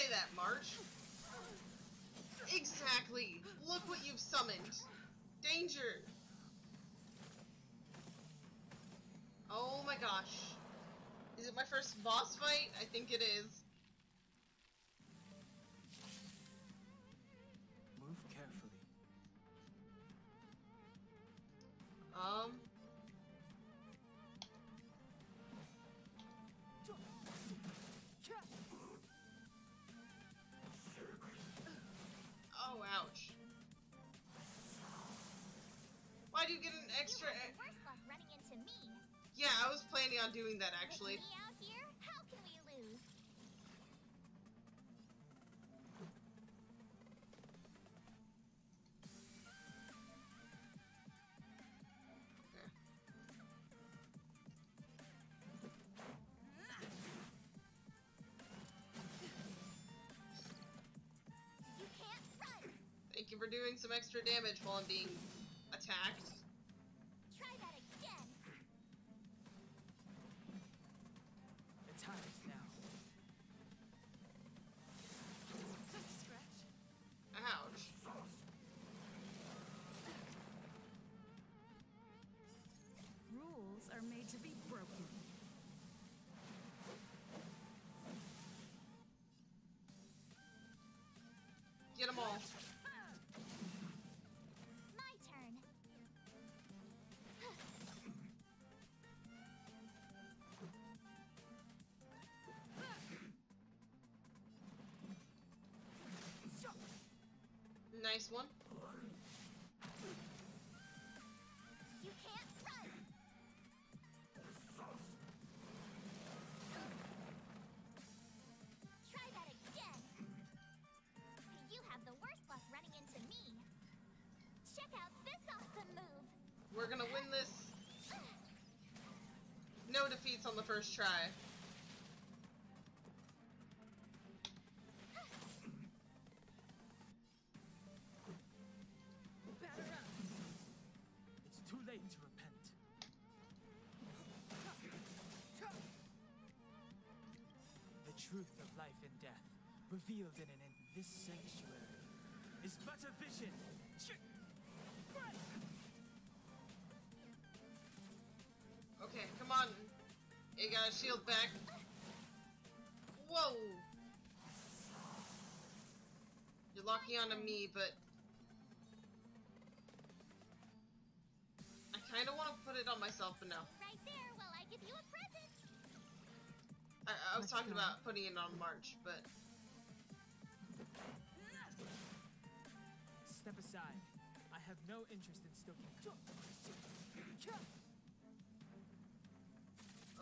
Say that, March. Exactly. Look what you've summoned. Danger. Oh my gosh. Is it my first boss fight? I think it is. Run. Thank you for doing some extra damage while I'm being My turn. Nice one. Gonna win this. No defeats on the first try. It's too late to repent. The truth of life and death, revealed in and in this sanctuary, is but a vision. You got a shield back. Whoa! You're locking onto me, but I kind of want to put it on myself, but no. Right there while I give you a present. I, I was Let's talking go. about putting it on March, but Step aside. I have no interest in stoking.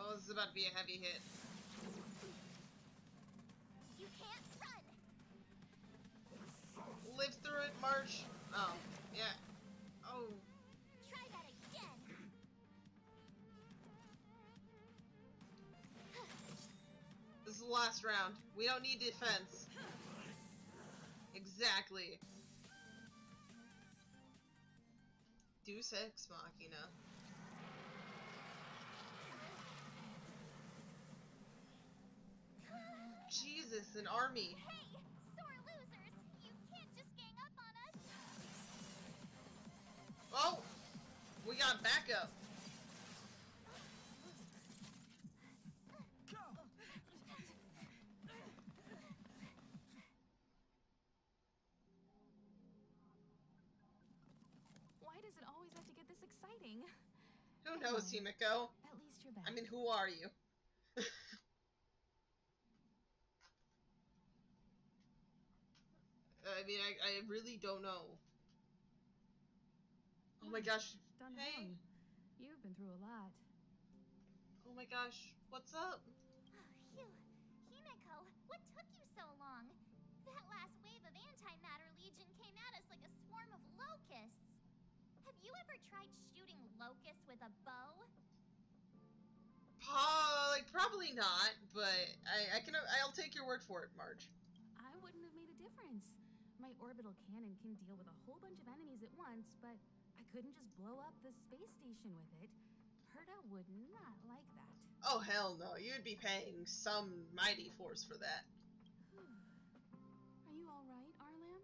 Oh, this is about to be a heavy hit. You can't run. Live through it, March. Oh, yeah. Oh, Try that again. this is the last round. We don't need defense. Exactly. Deus Ex Machina. An army. Hey, sore losers. You can't just gang up on us. Oh! We got backup. Go! Why does it always have to get this exciting? Who knows, Himeko? At least you're back. I mean, who are you? I mean, I, I really don't know. Oh my gosh. Done Hey. wrong. You've been through a lot. Oh my gosh. What's up? Phew. Himeko, what took you so long? That last wave of antimatter legion came at us like a swarm of locusts. Have you ever tried shooting locusts with a bow? Pa, like probably not, but I, I can I'll take your word for it, March. I wouldn't have made a difference. My orbital cannon can deal with a whole bunch of enemies at once, but I couldn't just blow up the space station with it. Herta would not like that. Oh hell no, you'd be paying some mighty force for that. Are you all right, Arlan?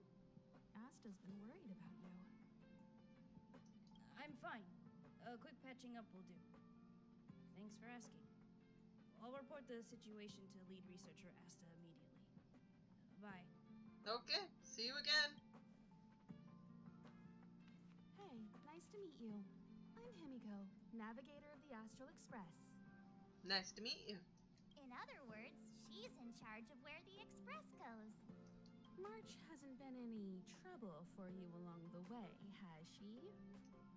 Asta's been worried about you. I'm fine. A quick patching up will do. Thanks for asking. I'll report the situation to lead researcher Asta immediately. Bye. Okay, see you again. Hey, nice to meet you. I'm Himeko, navigator of the Astral Express. Nice to meet you. In other words, she's in charge of where the express goes. March hasn't been any trouble for you along the way, has she?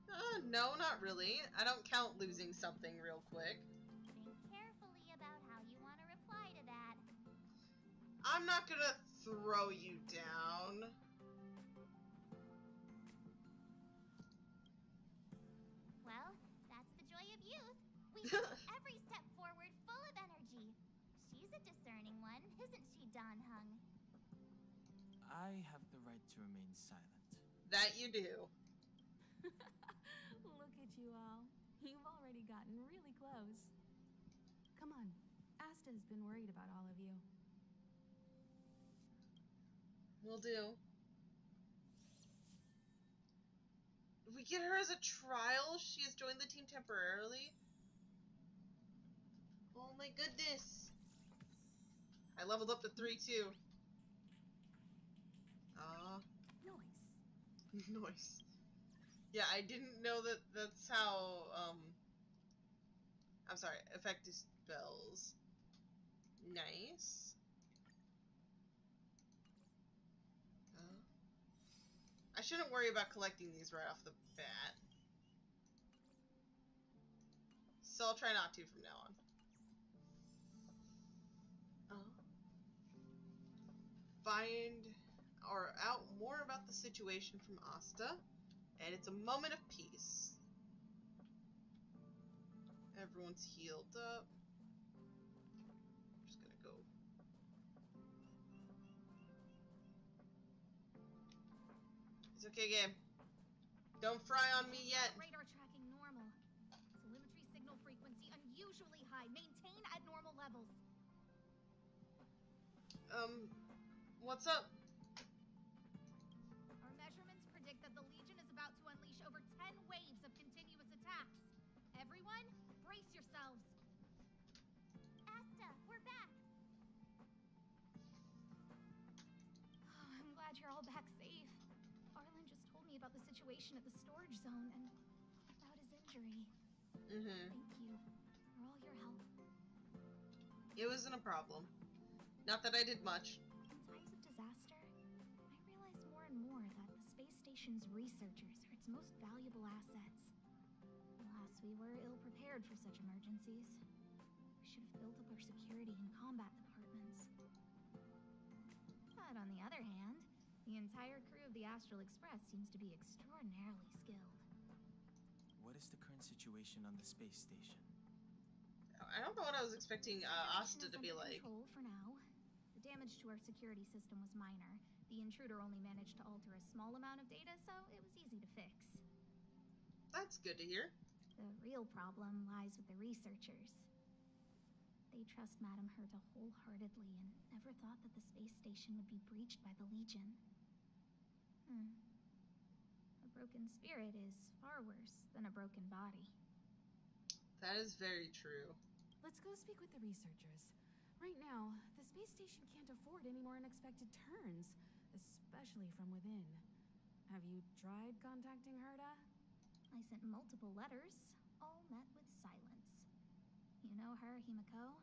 Uh, no, not really. I don't count losing something real quick. Think carefully about how you want to reply to that. I'm not gonna throw you down. Well, that's the joy of youth. We can take every step forward full of energy. She's a discerning one, isn't she, Dan Heng? I have the right to remain silent. That you do. Look at you all. You've already gotten really close. Come on. Asta's been worried about all of you. Will do. If we get her as a trial, she has joined the team temporarily. Oh my goodness. I leveled up to 3 too. Ah, Nice. nice. Yeah, I didn't know that that's how, um, I'm sorry, effective spells. Nice. Uh, I shouldn't worry about collecting these right off the bat. So I'll try not to from now on. Uh, find or out more about the situation from Asta, and it's a moment of peace. Everyone's healed up. Okay, game. Don't fry on me yet. Radar tracking normal. Telemetry signal frequency unusually high. Maintain at normal levels. Um, what's up? Our measurements predict that the Legion is about to unleash over 10 waves of continuous attacks. Everyone, brace yourselves. Situation at the storage zone and about his injury. Mm-hmm. Thank you for all your help. It wasn't a problem. Not that I did much. In times of disaster, I realize more and more that the space station's researchers are its most valuable assets. Alas, we were ill prepared for such emergencies. We should have built up our security and combat departments. But on the other hand, the entire crew of the Astral Express seems to be extraordinarily skilled. What is the current situation on the space station? I don't know what I was expecting uh, Asta to be under like. Control for now. The damage to our security system was minor. The intruder only managed to alter a small amount of data, so it was easy to fix. That's good to hear. The real problem lies with the researchers. They trust Madame Herta wholeheartedly and never thought that the space station would be breached by the Legion. Hmm. A broken spirit is far worse than a broken body. That is very true. Let's go speak with the researchers. Right now, the space station can't afford any more unexpected turns, especially from within. Have you tried contacting Herta? I sent multiple letters, all met with silence. You know her, Himeko?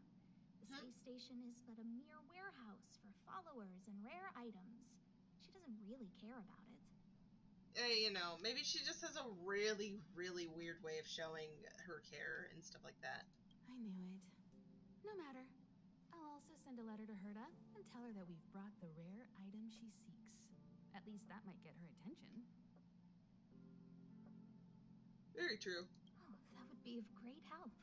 The Huh? space station is but a mere warehouse for followers and rare items. She doesn't really care about it. Hey, you know, maybe she just has a really, really weird way of showing her care and stuff like that. I knew it. No matter. I'll also send a letter to Herta and tell her that we've brought the rare item she seeks. At least that might get her attention. Very true. Oh, that would be of great help.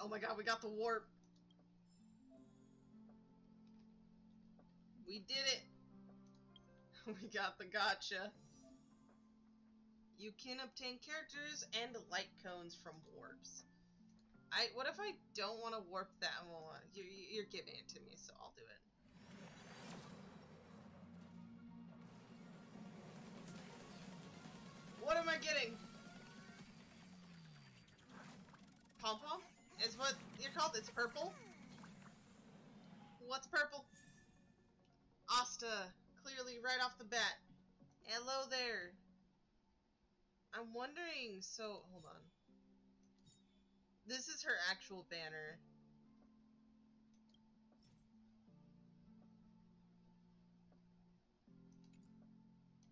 Oh my god, we got the warp. We did it. We got the gotcha. You can obtain characters and light cones from warps. I what if I don't want to warp that? one? uh, you, you're giving it to me, so I'll do it. What am I getting? Pom pom is what you're called. It's purple. What's purple? Asta, clearly right off the bat. Hello there. I'm wondering. So hold on. This is her actual banner.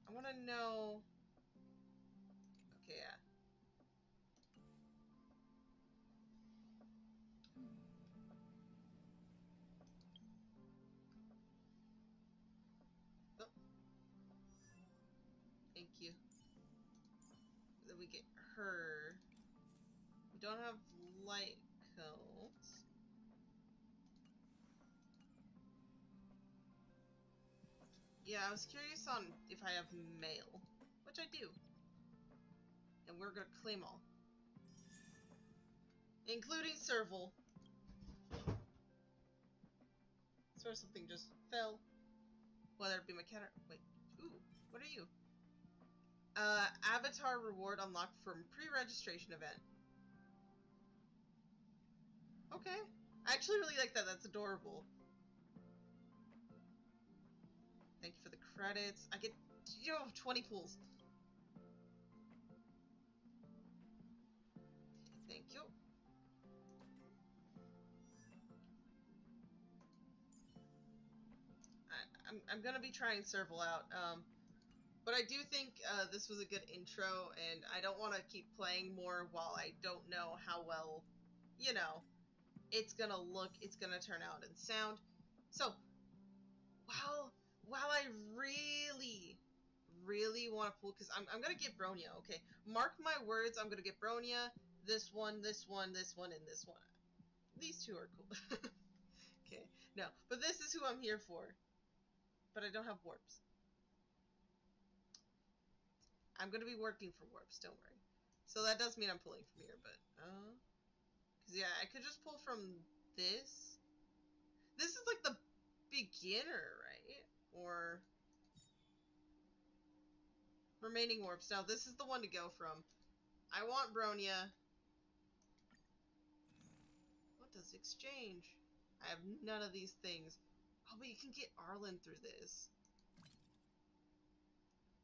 I want to know. Her. We don't have light cones. Yeah, I was curious on if I have mail, which I do. And we're gonna claim all. Including Serval. Swear something just fell. Whether it be or- wait. Ooh, what are you? Uh, avatar reward unlocked from pre-registration event. Okay. I actually really like that. That's adorable. Thank you for the credits. I get you know 20 pools. Thank you. I, I'm, I'm gonna be trying Serval out. Um, but I do think uh, this was a good intro, and I don't want to keep playing more while I don't know how well, you know, it's gonna look, it's gonna turn out and sound. So, while while I really, really want to pull, because I'm, I'm gonna get Bronya, okay? Mark my words, I'm gonna get Bronya, this one, this one, this one, and this one. These two are cool. okay, no, but this is who I'm here for. But I don't have warps. I'm gonna be working for warps, don't worry. So that does mean I'm pulling from here, but, uh... Because, yeah, I could just pull from this. This is like the beginner, right? Or... Remaining warps. Now, this is the one to go from. I want Bronya. What does exchange? I have none of these things. Oh, but you can get Arlan through this.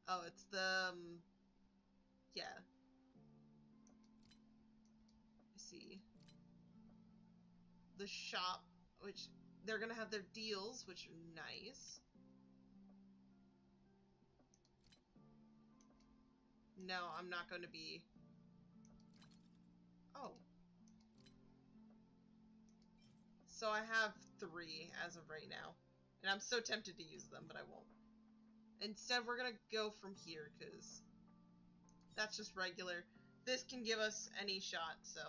Oh, it's the... Um, yeah. I see. The shop, which they're gonna have their deals, which are nice. No, I'm not going to be... Oh. So I have three as of right now. And I'm so tempted to use them, but I won't. Instead, we're going to go from here, because that's just regular. This can give us any shot, so...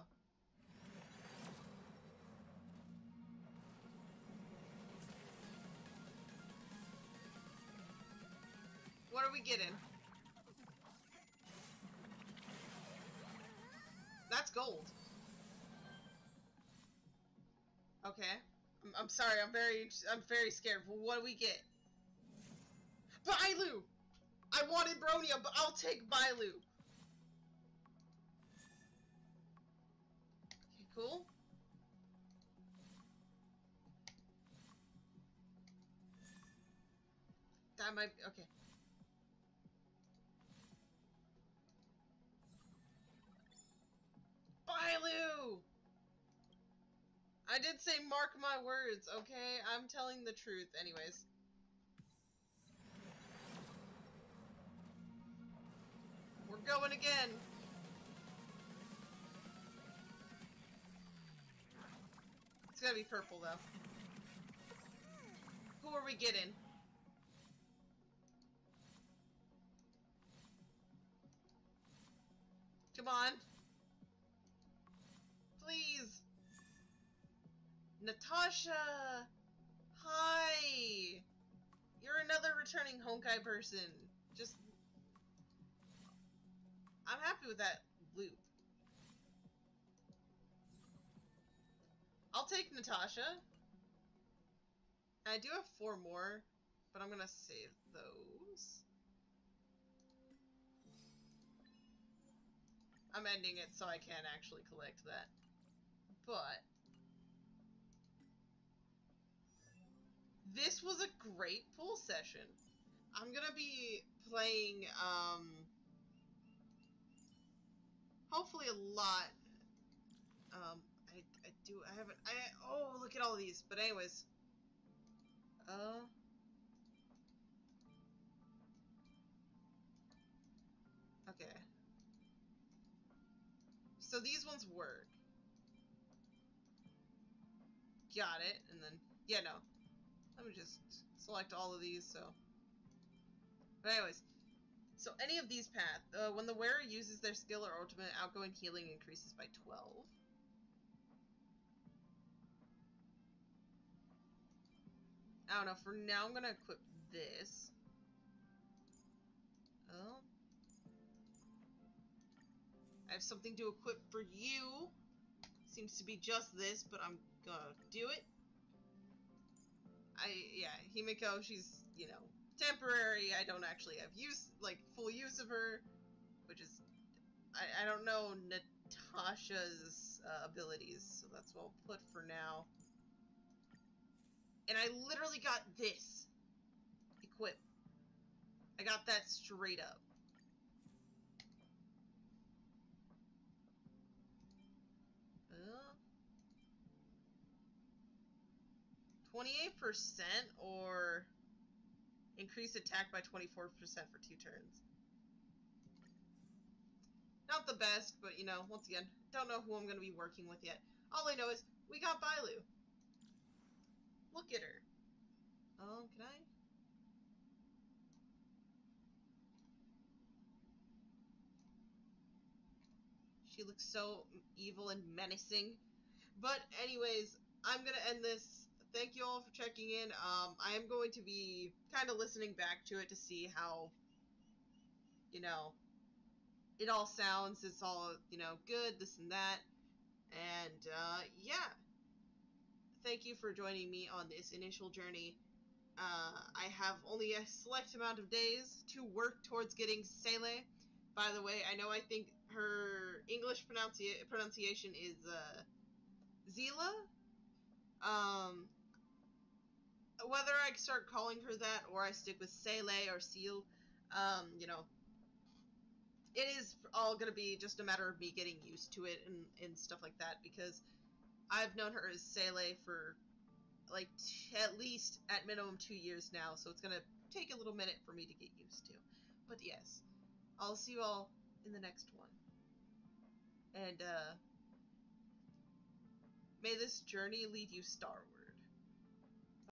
What are we getting? That's gold. Okay. I'm, I'm sorry, I'm very I'm very scared. What do we get? Bailu! I wanted Bronya, but I'll take Bailu. Cool. That might okay. Bailu! I did say mark my words, okay? I'm telling the truth. Anyways. We're going again. Gonna be purple, though. Who are we getting? Come on. Please. Natasha! Hi! You're another returning Honkai person. Just... I'm happy with that loop. I'll take Natasha. I do have four more, but I'm gonna save those. I'm ending it so I can't actually collect that. But this was a great pool session. I'm gonna be playing um hopefully a lot. Um do I haven't I oh look at all these but anyways. Uh okay. So these ones work. Got it and then yeah no. Let me just select all of these so. But anyways so any of these paths, uh, when the wearer uses their skill or ultimate, outgoing healing increases by 12. I don't know, for now I'm gonna equip this. Oh. I have something to equip for you. Seems to be just this, but I'm gonna do it. I, yeah, Himeko, she's, you know, temporary. I don't actually have use, like, full use of her, which is, I, I don't know Natasha's uh, abilities, so that's what I'll put for now. And I literally got this equipped. I got that straight up. Uh, 28% or increase attack by 24% for two turns. Not the best, but you know, once again, don't know who I'm going to be working with yet. All I know is we got Bailu. Look at her. Oh, can I? She looks so evil and menacing. But anyways, I'm going to end this. Thank you all for checking in. Um, I am going to be kind of listening back to it to see how, you know, it all sounds. It's all, you know, good, this and that. And, uh, yeah thank you for joining me on this initial journey. Uh, I have only a select amount of days to work towards getting Seele. By the way, I know I think her English pronunci- pronunciation is uh, Zila. Um, whether I start calling her that or I stick with Seele or Seal, um, you know, it is all going to be just a matter of me getting used to it and, and stuff like that because I've known her as Seele for like at least at minimum two years now, so it's gonna take a little minute for me to get used to. But yes, I'll see you all in the next one. And uh, may this journey lead you starward.